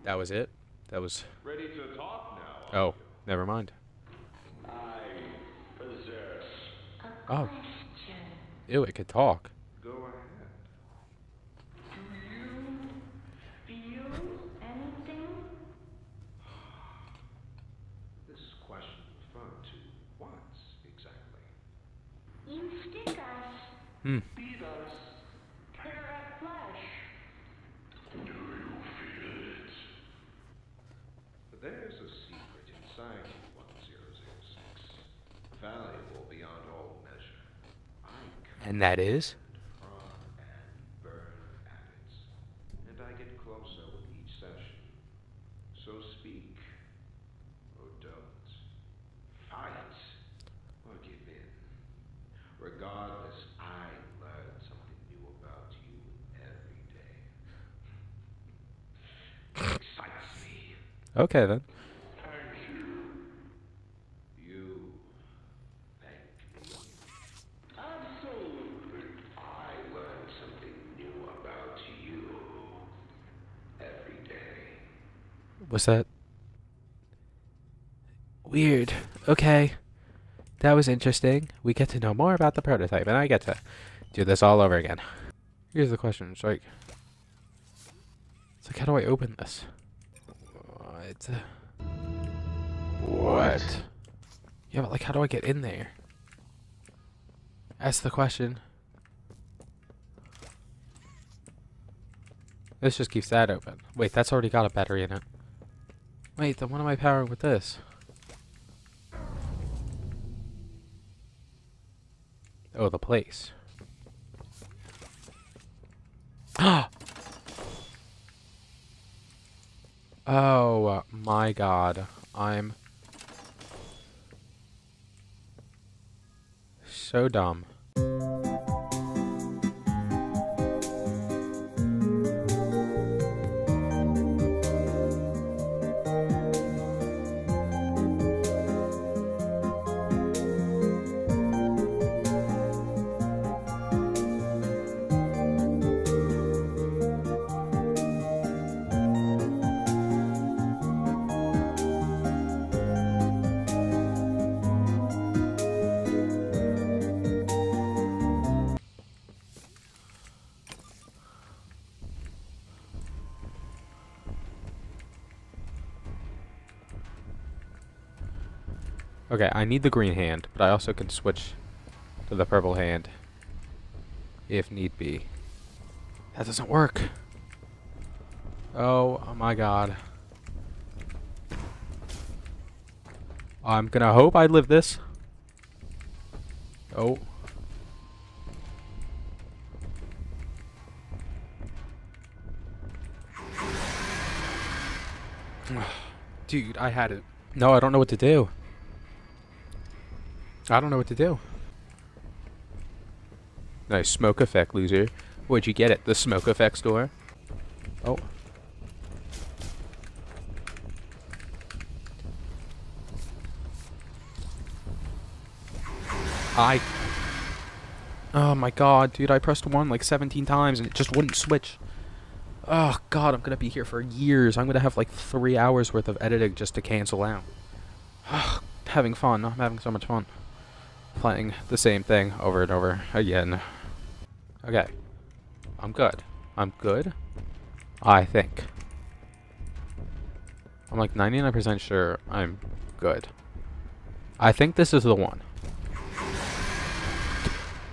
That was it? That was. Ready to talk now? Oh, never mind. At flesh. Do you feel it? There's a secret inside you, 1006. Valuable beyond all measure. I And that is? prod and burn at it, and I get closer with each session. So speak, or don't. Fight, or give in. Regardless, I learn something new about you every day. [laughs] Excites me. Okay then. Thank you. You thank me. Absolutely. I learn something new about you every day. Was that. Weird. Okay. That was interesting. We get to know more about the prototype, and I get to do this all over again. Here's the question. It's like. It's like, how do I open this? What? What? Yeah, but like, how do I get in there? That's the question. This just keeps that open. Wait, that's already got a battery in it. Wait, then what am I powering with this? Oh, the place. Ah! [gasps] oh my god. I'm so dumb. I need the green hand, but I also can switch to the purple hand if need be. That doesn't work. Oh, oh my god. I'm gonna hope I live this. Oh. [sighs] Dude, I had it. No, I don't know what to do. I don't know what to do. Nice smoke effect, loser. Where'd you get it? The smoke effect store? Oh. I. Oh my god, dude, I pressed one like 17 times and it just wouldn't switch. Oh god, I'm gonna be here for years. I'm gonna have like three hours worth of editing just to cancel out. [sighs] having fun. I'm having so much fun. Playing the same thing over and over again. Okay. I'm good. I'm good. I think. I'm like 99% sure I'm good. I think this is the one.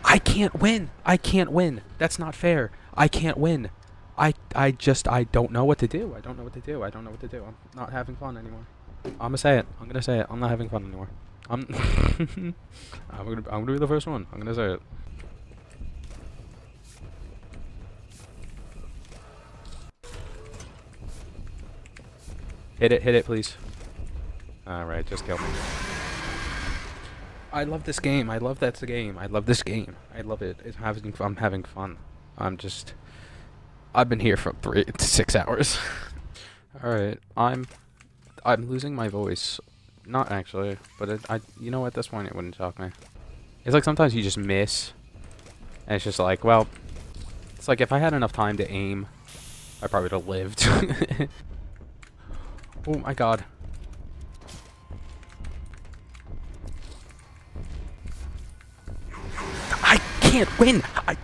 I can't win. I can't win. That's not fair. I can't win. I I just I don't know what to do. I don't know what to do. I don't know what to do. I'm not having fun anymore. I'm gonna say it. I'm gonna say it. I'm not having fun anymore. I'm [laughs] I'm gonna I'm gonna be the first one. I'm gonna say it. Hit it, hit it, please. Alright, just kill me. I love this game. I love that's the game. I love this game. I love it. It's having I'm having fun. I'm just I've been here for three to [laughs] six hours. [laughs] Alright, I'm I'm losing my voice. Not actually, but it, I you know at this point it wouldn't shock me. It's like sometimes you just miss. And it's just like, well, it's like if I had enough time to aim, I probably would have lived. [laughs] oh my god. I can't win. I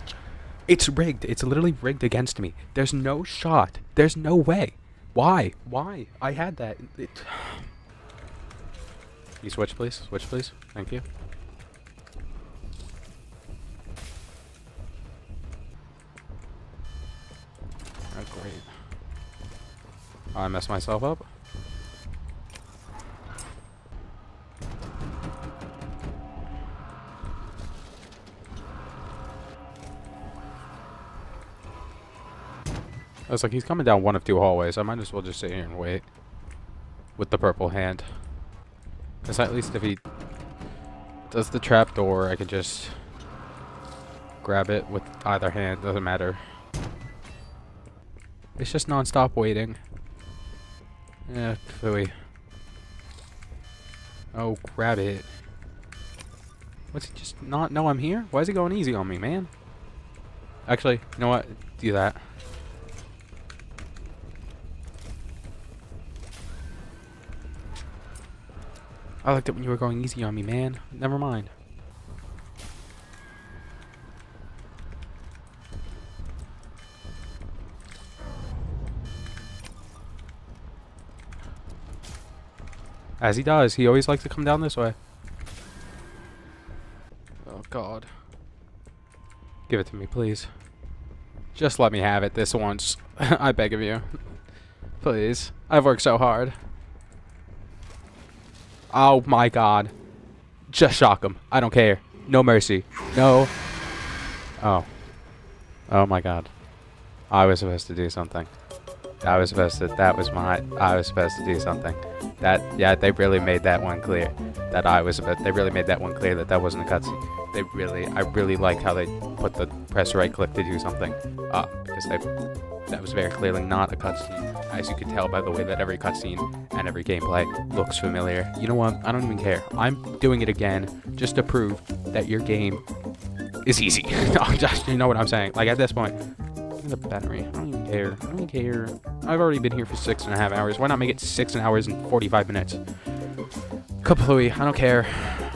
it's rigged. It's literally rigged against me. There's no shot. There's no way. Why? Why? I had that. It... You switch, please. Switch, please. Thank you. Oh, great. I messed myself up. I was like, he's coming down one of two hallways. I might as well just sit here and wait. With the purple hand. Because at least if he does the trap door, I can just grab it with either hand. Doesn't matter. It's just non-stop waiting. Eh, yeah, phooey. Oh, grab it. What's he just not know I'm here? Why is he going easy on me, man? Actually, you know what? Do that. I liked it when you were going easy on me, man. Never mind. As he does. He always likes to come down this way. Oh, God. Give it to me, please. Just let me have it this once. [laughs] I beg of you. Please. I've worked so hard. Oh my god. Just shock him. I don't care. No mercy. No. Oh. Oh my god. I was supposed to do something. I was supposed to, that was my, I was supposed to do something. That, yeah, they really made that one clear. That I was, about, they really made that one clear that that wasn't a cutscene. They really, I really liked how they put the press right click to do something. Uh, because they, that was very clearly not a cutscene as you can tell by the way that every cutscene and every gameplay looks familiar. You know what? I don't even care. I'm doing it again just to prove that your game is easy. [laughs] no, just you know what I'm saying. Like at this point, the battery. I don't even care. I don't care. I've already been here for six and a half hours. Why not make it six and hours and 45 minutes? Kaplooey, I don't care.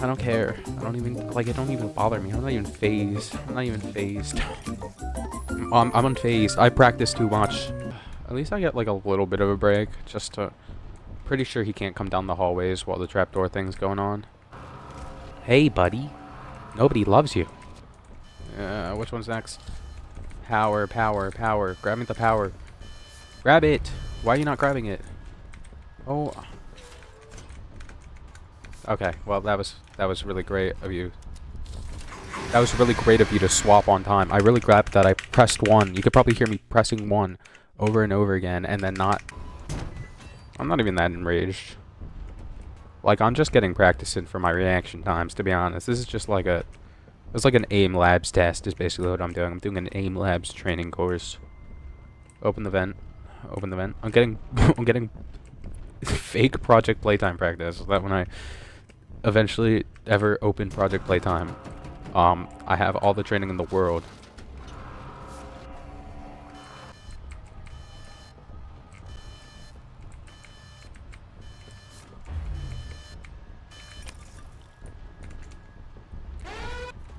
I don't care. I don't even, like, it don't even bother me. I'm not even phased. I'm not even phased. [laughs] I'm, I'm unfazed. I practice too much. At least I get like a little bit of a break, just to... Pretty sure he can't come down the hallways while the trapdoor thing's going on. Hey, buddy. Nobody loves you. Uh, which one's next? Power, power, power. Grabbing the power. Grab it! Why are you not grabbing it? Oh. Okay, well that was that was really great of you. That was really great of you to swap on time. I really grabbed that. I pressed one. You could probably hear me pressing one over and over again and then not... I'm not even that enraged. Like, I'm just getting practice in for my reaction times, to be honest. This is just like a... It's like an AIM Labs test is basically what I'm doing. I'm doing an AIM Labs training course. Open the vent. Open the vent. I'm getting... [laughs] I'm getting fake Project Playtime practice. So that when I eventually ever open Project Playtime, um, I have all the training in the world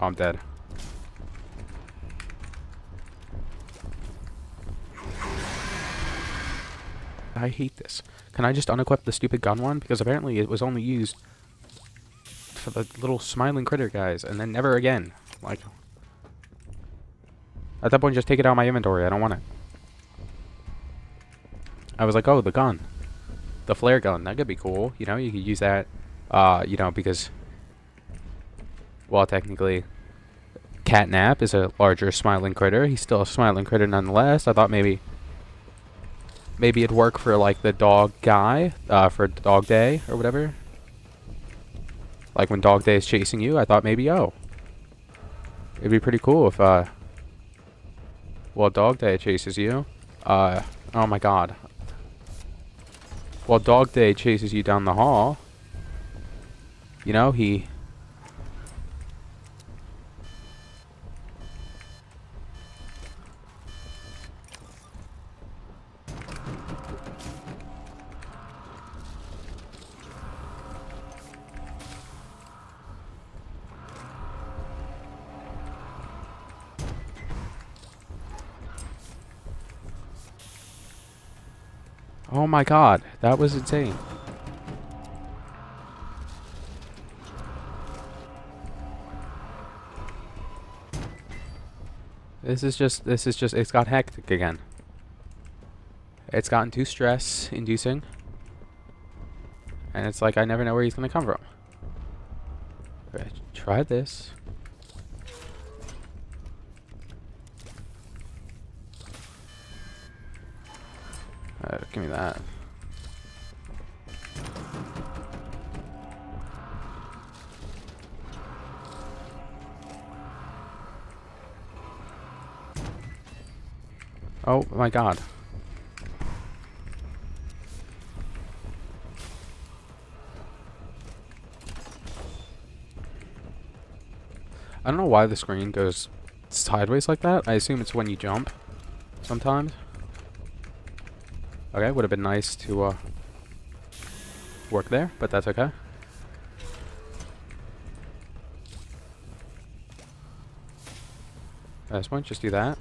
I'm dead. I hate this. Can I just unequip the stupid gun one? Because apparently it was only used for the little smiling critter guys, and then never again. Like, at that point, just take it out of my inventory. I don't want it. I was like, oh, the gun. The flare gun. That could be cool. You know, you could use that, uh, you know, because, well, technically, Catnap is a larger smiling critter. He's still a smiling critter nonetheless. I thought maybe maybe it'd work for like the dog guy uh, for DogDay or whatever like when DogDay is chasing you i thought maybe oh it'd be pretty cool if uh well DogDay chases you uh oh my god well DogDay chases you down the hall you know he Oh my god, that was insane. This is just, this is just, it's got hectic again. It's gotten too stress inducing. And it's like, I never know where he's to come from. Try this. Oh my god. I don't know why the screen goes sideways like that. I assume it's when you jump sometimes. Okay, would have been nice to uh, work there, but that's okay. At this point, just do that.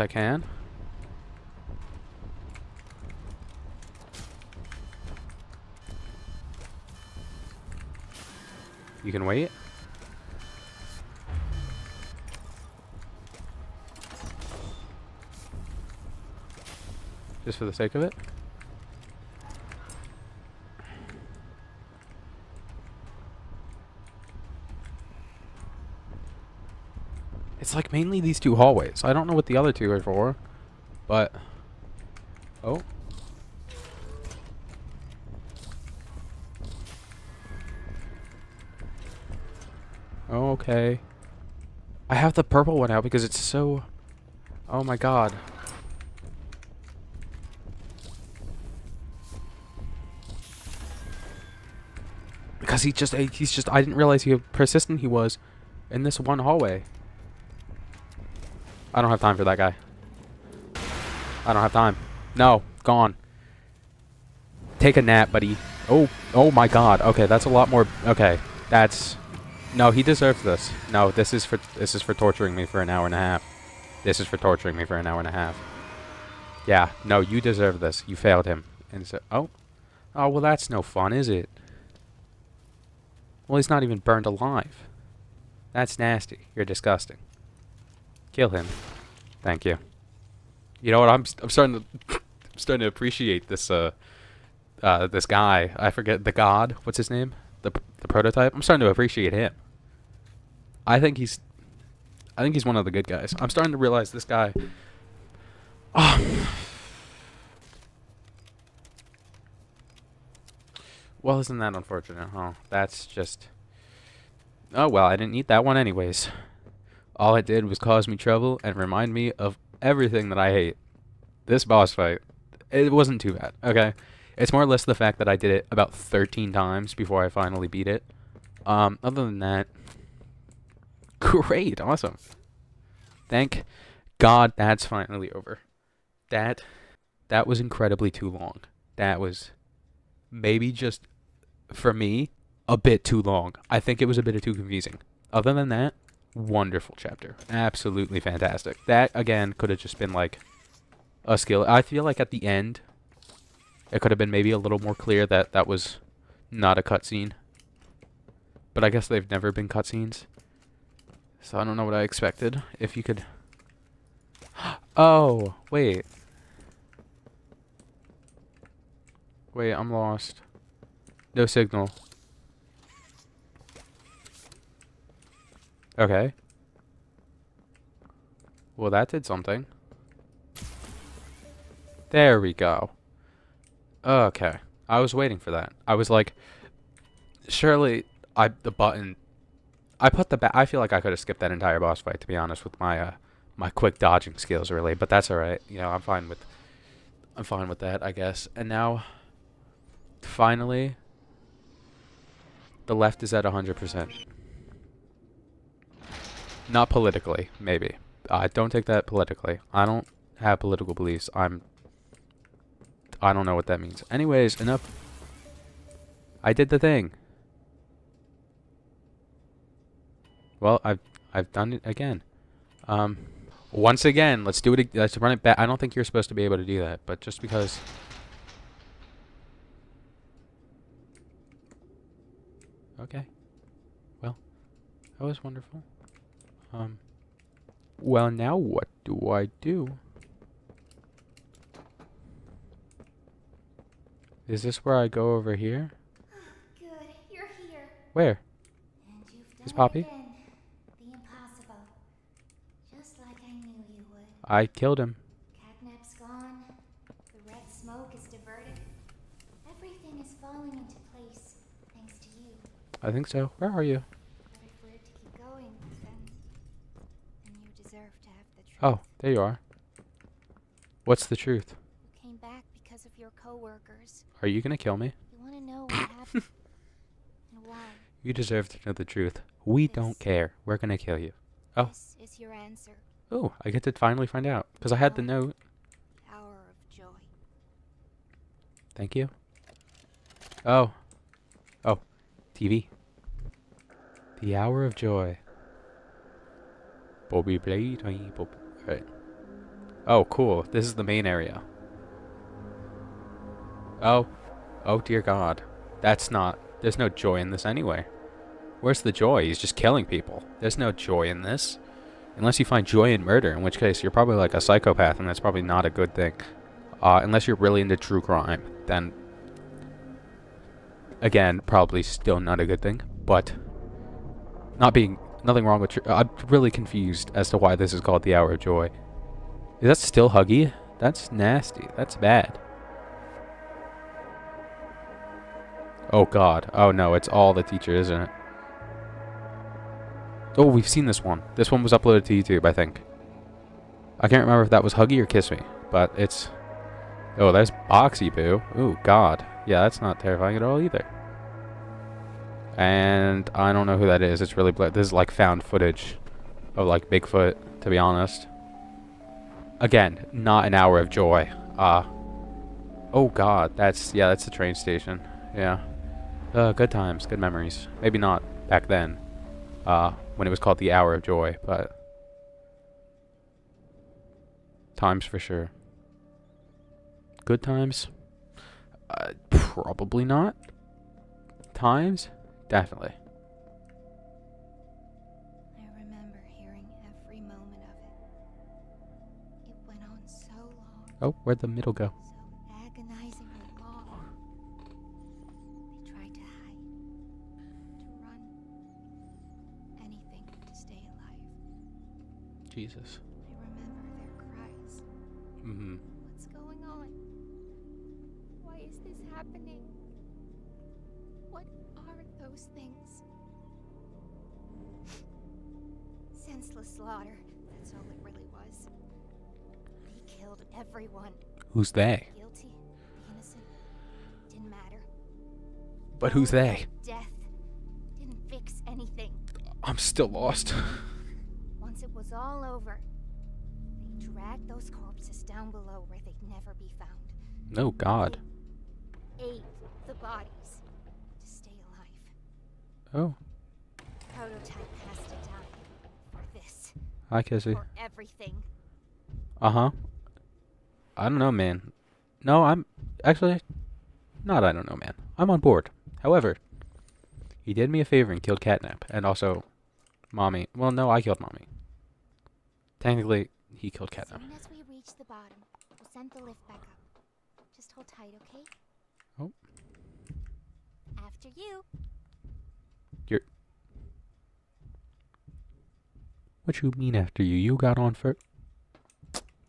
I can. You can wait. Just for the sake of it. It's like mainly these two hallways. I don't know what the other two are for, but... Oh. Okay. I have the purple one out because it's so... Oh my god. Because he just, eh, he's just, I didn't realize how persistent he was in this one hallway. I don't have time for that guy. I don't have time. No, gone. Take a nap, buddy. Oh, oh my god. Okay, that's a lot more, okay. That's, no, he deserves this. No, this is for, this is for torturing me for an hour and a half. This is for torturing me for an hour and a half. Yeah, no, you deserve this. You failed him. And so, oh. Oh, well that's no fun, is it? Well, he's not even burned alive. That's nasty. You're disgusting. Kill him. Thank you. You know what? I'm I'm starting to [coughs] I'm starting to appreciate this uh uh this guy. I forget the god. What's his name? The the prototype. I'm starting to appreciate him. I think he's I think he's one of the good guys. I'm starting to realize this guy. Oh. [sighs] Well, isn't that unfortunate, huh? That's just... Oh, well, I didn't eat that one anyways. All it did was cause me trouble and remind me of everything that I hate. This boss fight, it wasn't too bad, okay? It's more or less the fact that I did it about 13 times before I finally beat it. Um, other than that, great, awesome. Thank God that's finally over. That, that was incredibly too long. That was maybe just for me a bit too long. I think it was a bit too confusing. other than that, wonderful chapter. Absolutely fantastic. That again could have just been like a skill. I feel like at the end, it could have been maybe a little more clear that that was not a cutscene. But I guess they've never been cutscenes. So I don't know what I expected. If you could... [gasps] Oh, wait. Wait, I'm lost. No signal. Okay. Well, that did something. There we go. Okay. I was waiting for that. I was like, surely I the button. I put the ba- I feel like I could have skipped that entire boss fight to be honest with my uh my quick dodging skills really, but that's all right. You know, I'm fine with I'm fine with that, I guess. And now finally the left is at 100%. Not politically, maybe. I don't take that politically. I don't have political beliefs. I'm I don't know what that means. Anyways, enough. I did the thing. Well, I've I've done it again. Um, once again, let's do it. Let's run it back. I don't think you're supposed to be able to do that, but just because. Okay. Well, that was wonderful. Um. Well, now what do I do? Is this where I go over here? Good, you're here. Where? And you've done Is Poppy? again. The impossible. Just like I knew you would. I killed him. Catnap's gone. The red smoke is diverted. Everything is falling into place thanks to you. I think so. Where are you? But if we're to keep going, then then you deserve to have the truth. Oh, there you are. What's the truth? You came back because of your coworkers. Are you gonna kill me? You want to know what happened [laughs] and why? You deserve to know the truth. We don't care. We're gonna kill you. Oh. This is your answer. Oh, I get to finally find out. Because I had the note. Hour of joy. Thank you. Oh. Oh. TV. The Hour of Joy. Bobby Blade. aye, Bob- Right. Oh, cool. This is the main area. Oh. Oh, dear God. That's not... There's no joy in this anyway. Where's the joy? He's just killing people. There's no joy in this. Unless you find joy in murder, in which case you're probably like a psychopath, and that's probably not a good thing. Uh, unless you're really into true crime, then again, probably still not a good thing. But not being nothing wrong with. I'm really confused as to why this is called the Hour of Joy. Is that still Huggy? That's nasty. That's bad. Oh God. Oh no, it's all the teacher, isn't it? Oh, we've seen this one. This one was uploaded to YouTube, I think. I can't remember if that was Huggy or Kiss Me, but it's. Oh, there's Boxy Boo. Ooh, God. Yeah, that's not terrifying at all either. And I don't know who that is. It's really this is like found footage of like Bigfoot, to be honest. Again, not an hour of joy. Uh Oh God, that's yeah, that's the train station. Yeah. Uh, good times, good memories. Maybe not back then, uh, when it was called the Hour of Joy, but times for sure. Good times? Uh, probably not. Times? Definitely. I remember hearing every moment of it. It went on so long, Oh, where'd the middle go? so agonizingly long. They tried to hide, to run, anything to stay alive. Jesus. I remember their cries. Mm-hmm. Senseless slaughter. That's all it really was. He killed everyone. Who's they? Guilty, innocent. Didn't matter. But who's they? Death didn't fix anything. I'm still lost. [laughs] Once it was all over, they dragged those corpses down below where they'd never be found. oh God. ate the bodies to stay alive. Oh. prototype has to die. For this. Hi, Kissy. Everything. Uh huh. I don't know, man. No, I'm actually not. I don't know, man. I'm on board. However, he did me a favor and killed Catnap, and also Mommy. Well, no, I killed Mommy. Technically, he killed As Catnap. soon as we reach the bottom, we'll send the lift back up. Just hold tight, okay? Oh. After you. You're. What you mean after you? You got on first.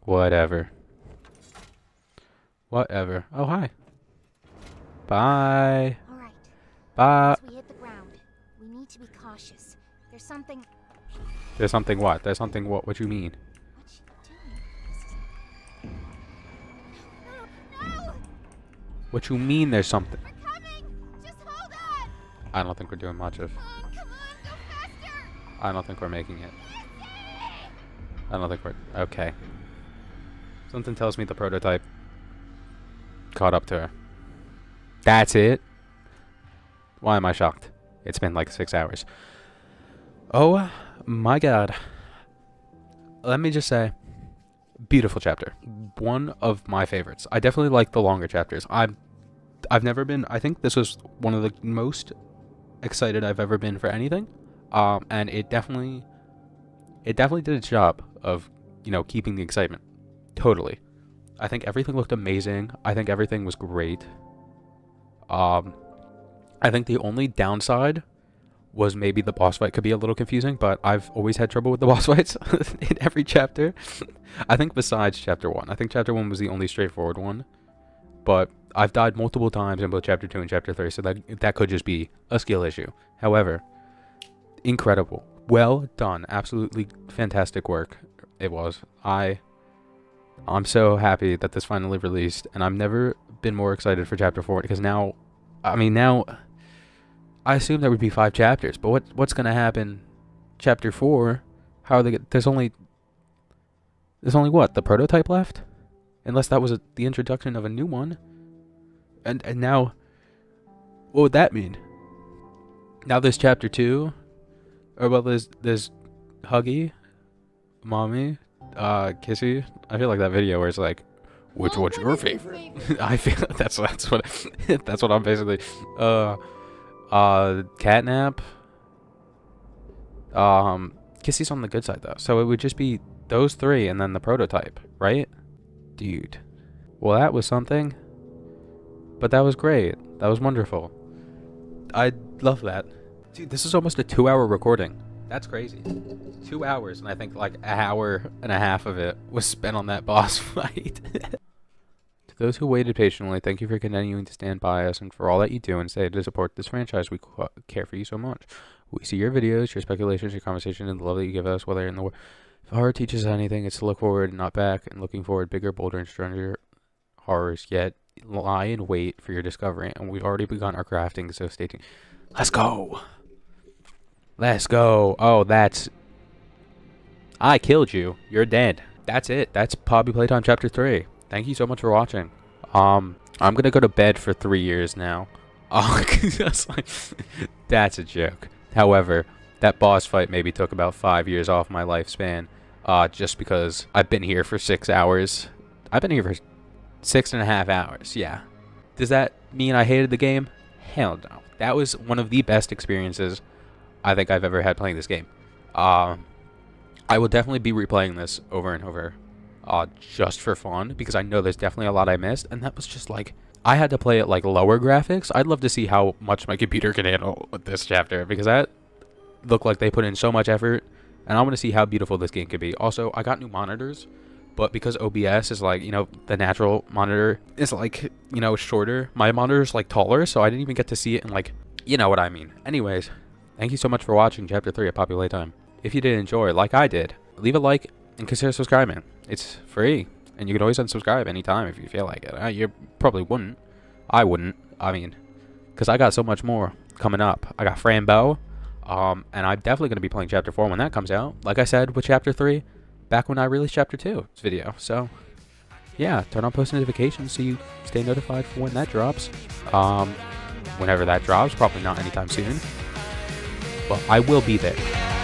Whatever. Whatever. Oh hi. Bye. All right. Bye. As we hit the ground, we need to be cautious. There's something. There's something what? There's something what? What you mean? What's she doing? No, no! What you mean? There's something? We're coming! Just hold on! I don't think we're doing much of. Come on, come on, go faster! I don't think we're making it. Think we're okay. Something tells me the prototype caught up to her. That's it. Why am I shocked? It's been like six hours. Oh my god. Let me just say, beautiful chapter. One of my favorites. I definitely like the longer chapters. I'm I've never been I think this was one of the most excited I've ever been for anything. Um and it definitely it definitely did its job of, you know, keeping the excitement. Totally. I think everything looked amazing. I think everything was great. Um I think the only downside was maybe the boss fight could be a little confusing, but I've always had trouble with the [laughs] boss fights [laughs] in every chapter. I think besides chapter 1. I think chapter 1 was the only straightforward one. But I've died multiple times in both chapter 2 and chapter 3, so that that could just be a skill issue. However, incredible. Well done. Absolutely fantastic work. It was. I I'm so happy that this finally released and I've never been more excited for chapter 4 because now I mean now I assume there would be 5 chapters, but what what's going to happen chapter 4? How are they get, there's only there's only what? The prototype left? Unless that was a, the introduction of a new one. And and now what would that mean? Now there's chapter 2 or well, there's there's Huggy, Mommy, uh, Kissy. I feel like that video where it's like, which Oh, one's your your favorite? [laughs] I feel that's [laughs] that's what [laughs] that's what I'm basically. Uh, uh, Catnap. Um, Kissy's on the good side though, so it would just be those three and then the prototype, right? Dude, well that was something. But that was great. That was wonderful. I love that. Dude, this is almost a two hour recording. That's crazy. Two hours, and I think like an hour and a half of it was spent on that [laughs] boss fight. [laughs] to those who waited patiently, thank you for continuing to stand by us and for all that you do and say to support this franchise. We care for you so much. We see your videos, your speculations, your conversation, and the love that you give us, whether in the world. If horror teaches us anything, it's to look forward and not back, and looking forward bigger, bolder, and stranger horrors yet lie in wait for your discovery. And we've already begun our crafting, so stay tuned. Let's go. Let's go. Oh, that's. I killed you. You're dead. That's it. That's Poppy Playtime Chapter 3. Thank you so much for watching. Um, I'm gonna go to bed for three years now. [laughs] Oh, that's like, [laughs] that's a joke. However, that boss fight maybe took about five years off my lifespan. Uh, just because I've been here for six hours. I've been here for six and a half hours. Yeah. Does that mean I hated the game? Hell no. That was one of the best experiences I think I've ever had playing this game. Um, I will definitely be replaying this over and over, uh, just for fun because I know there's definitely a lot I missed, and that was just like I had to play it like lower graphics. I'd love to see how much my computer can handle with this chapter because that looked like they put in so much effort, and I want to see how beautiful this game could be. Also, I got new monitors, but because OBS is like you know the natural monitor is like you know shorter, my monitor's like taller, so I didn't even get to see it in like you know what I mean. Anyways, thank you so much for watching Chapter 3 of Poppy Time. If you did enjoy, like I did, leave a like and consider subscribing. It's free, and you can always unsubscribe anytime if you feel like it. Uh, you probably wouldn't. I wouldn't. I mean, because I got so much more coming up. I got Frambo, um, and I'm definitely going to be playing Chapter 4 when that comes out. Like I said with Chapter 3, back when I released Chapter 2's video. So, yeah, turn on post notifications so you stay notified for when that drops. Um, whenever that drops, probably not anytime soon but I will be there.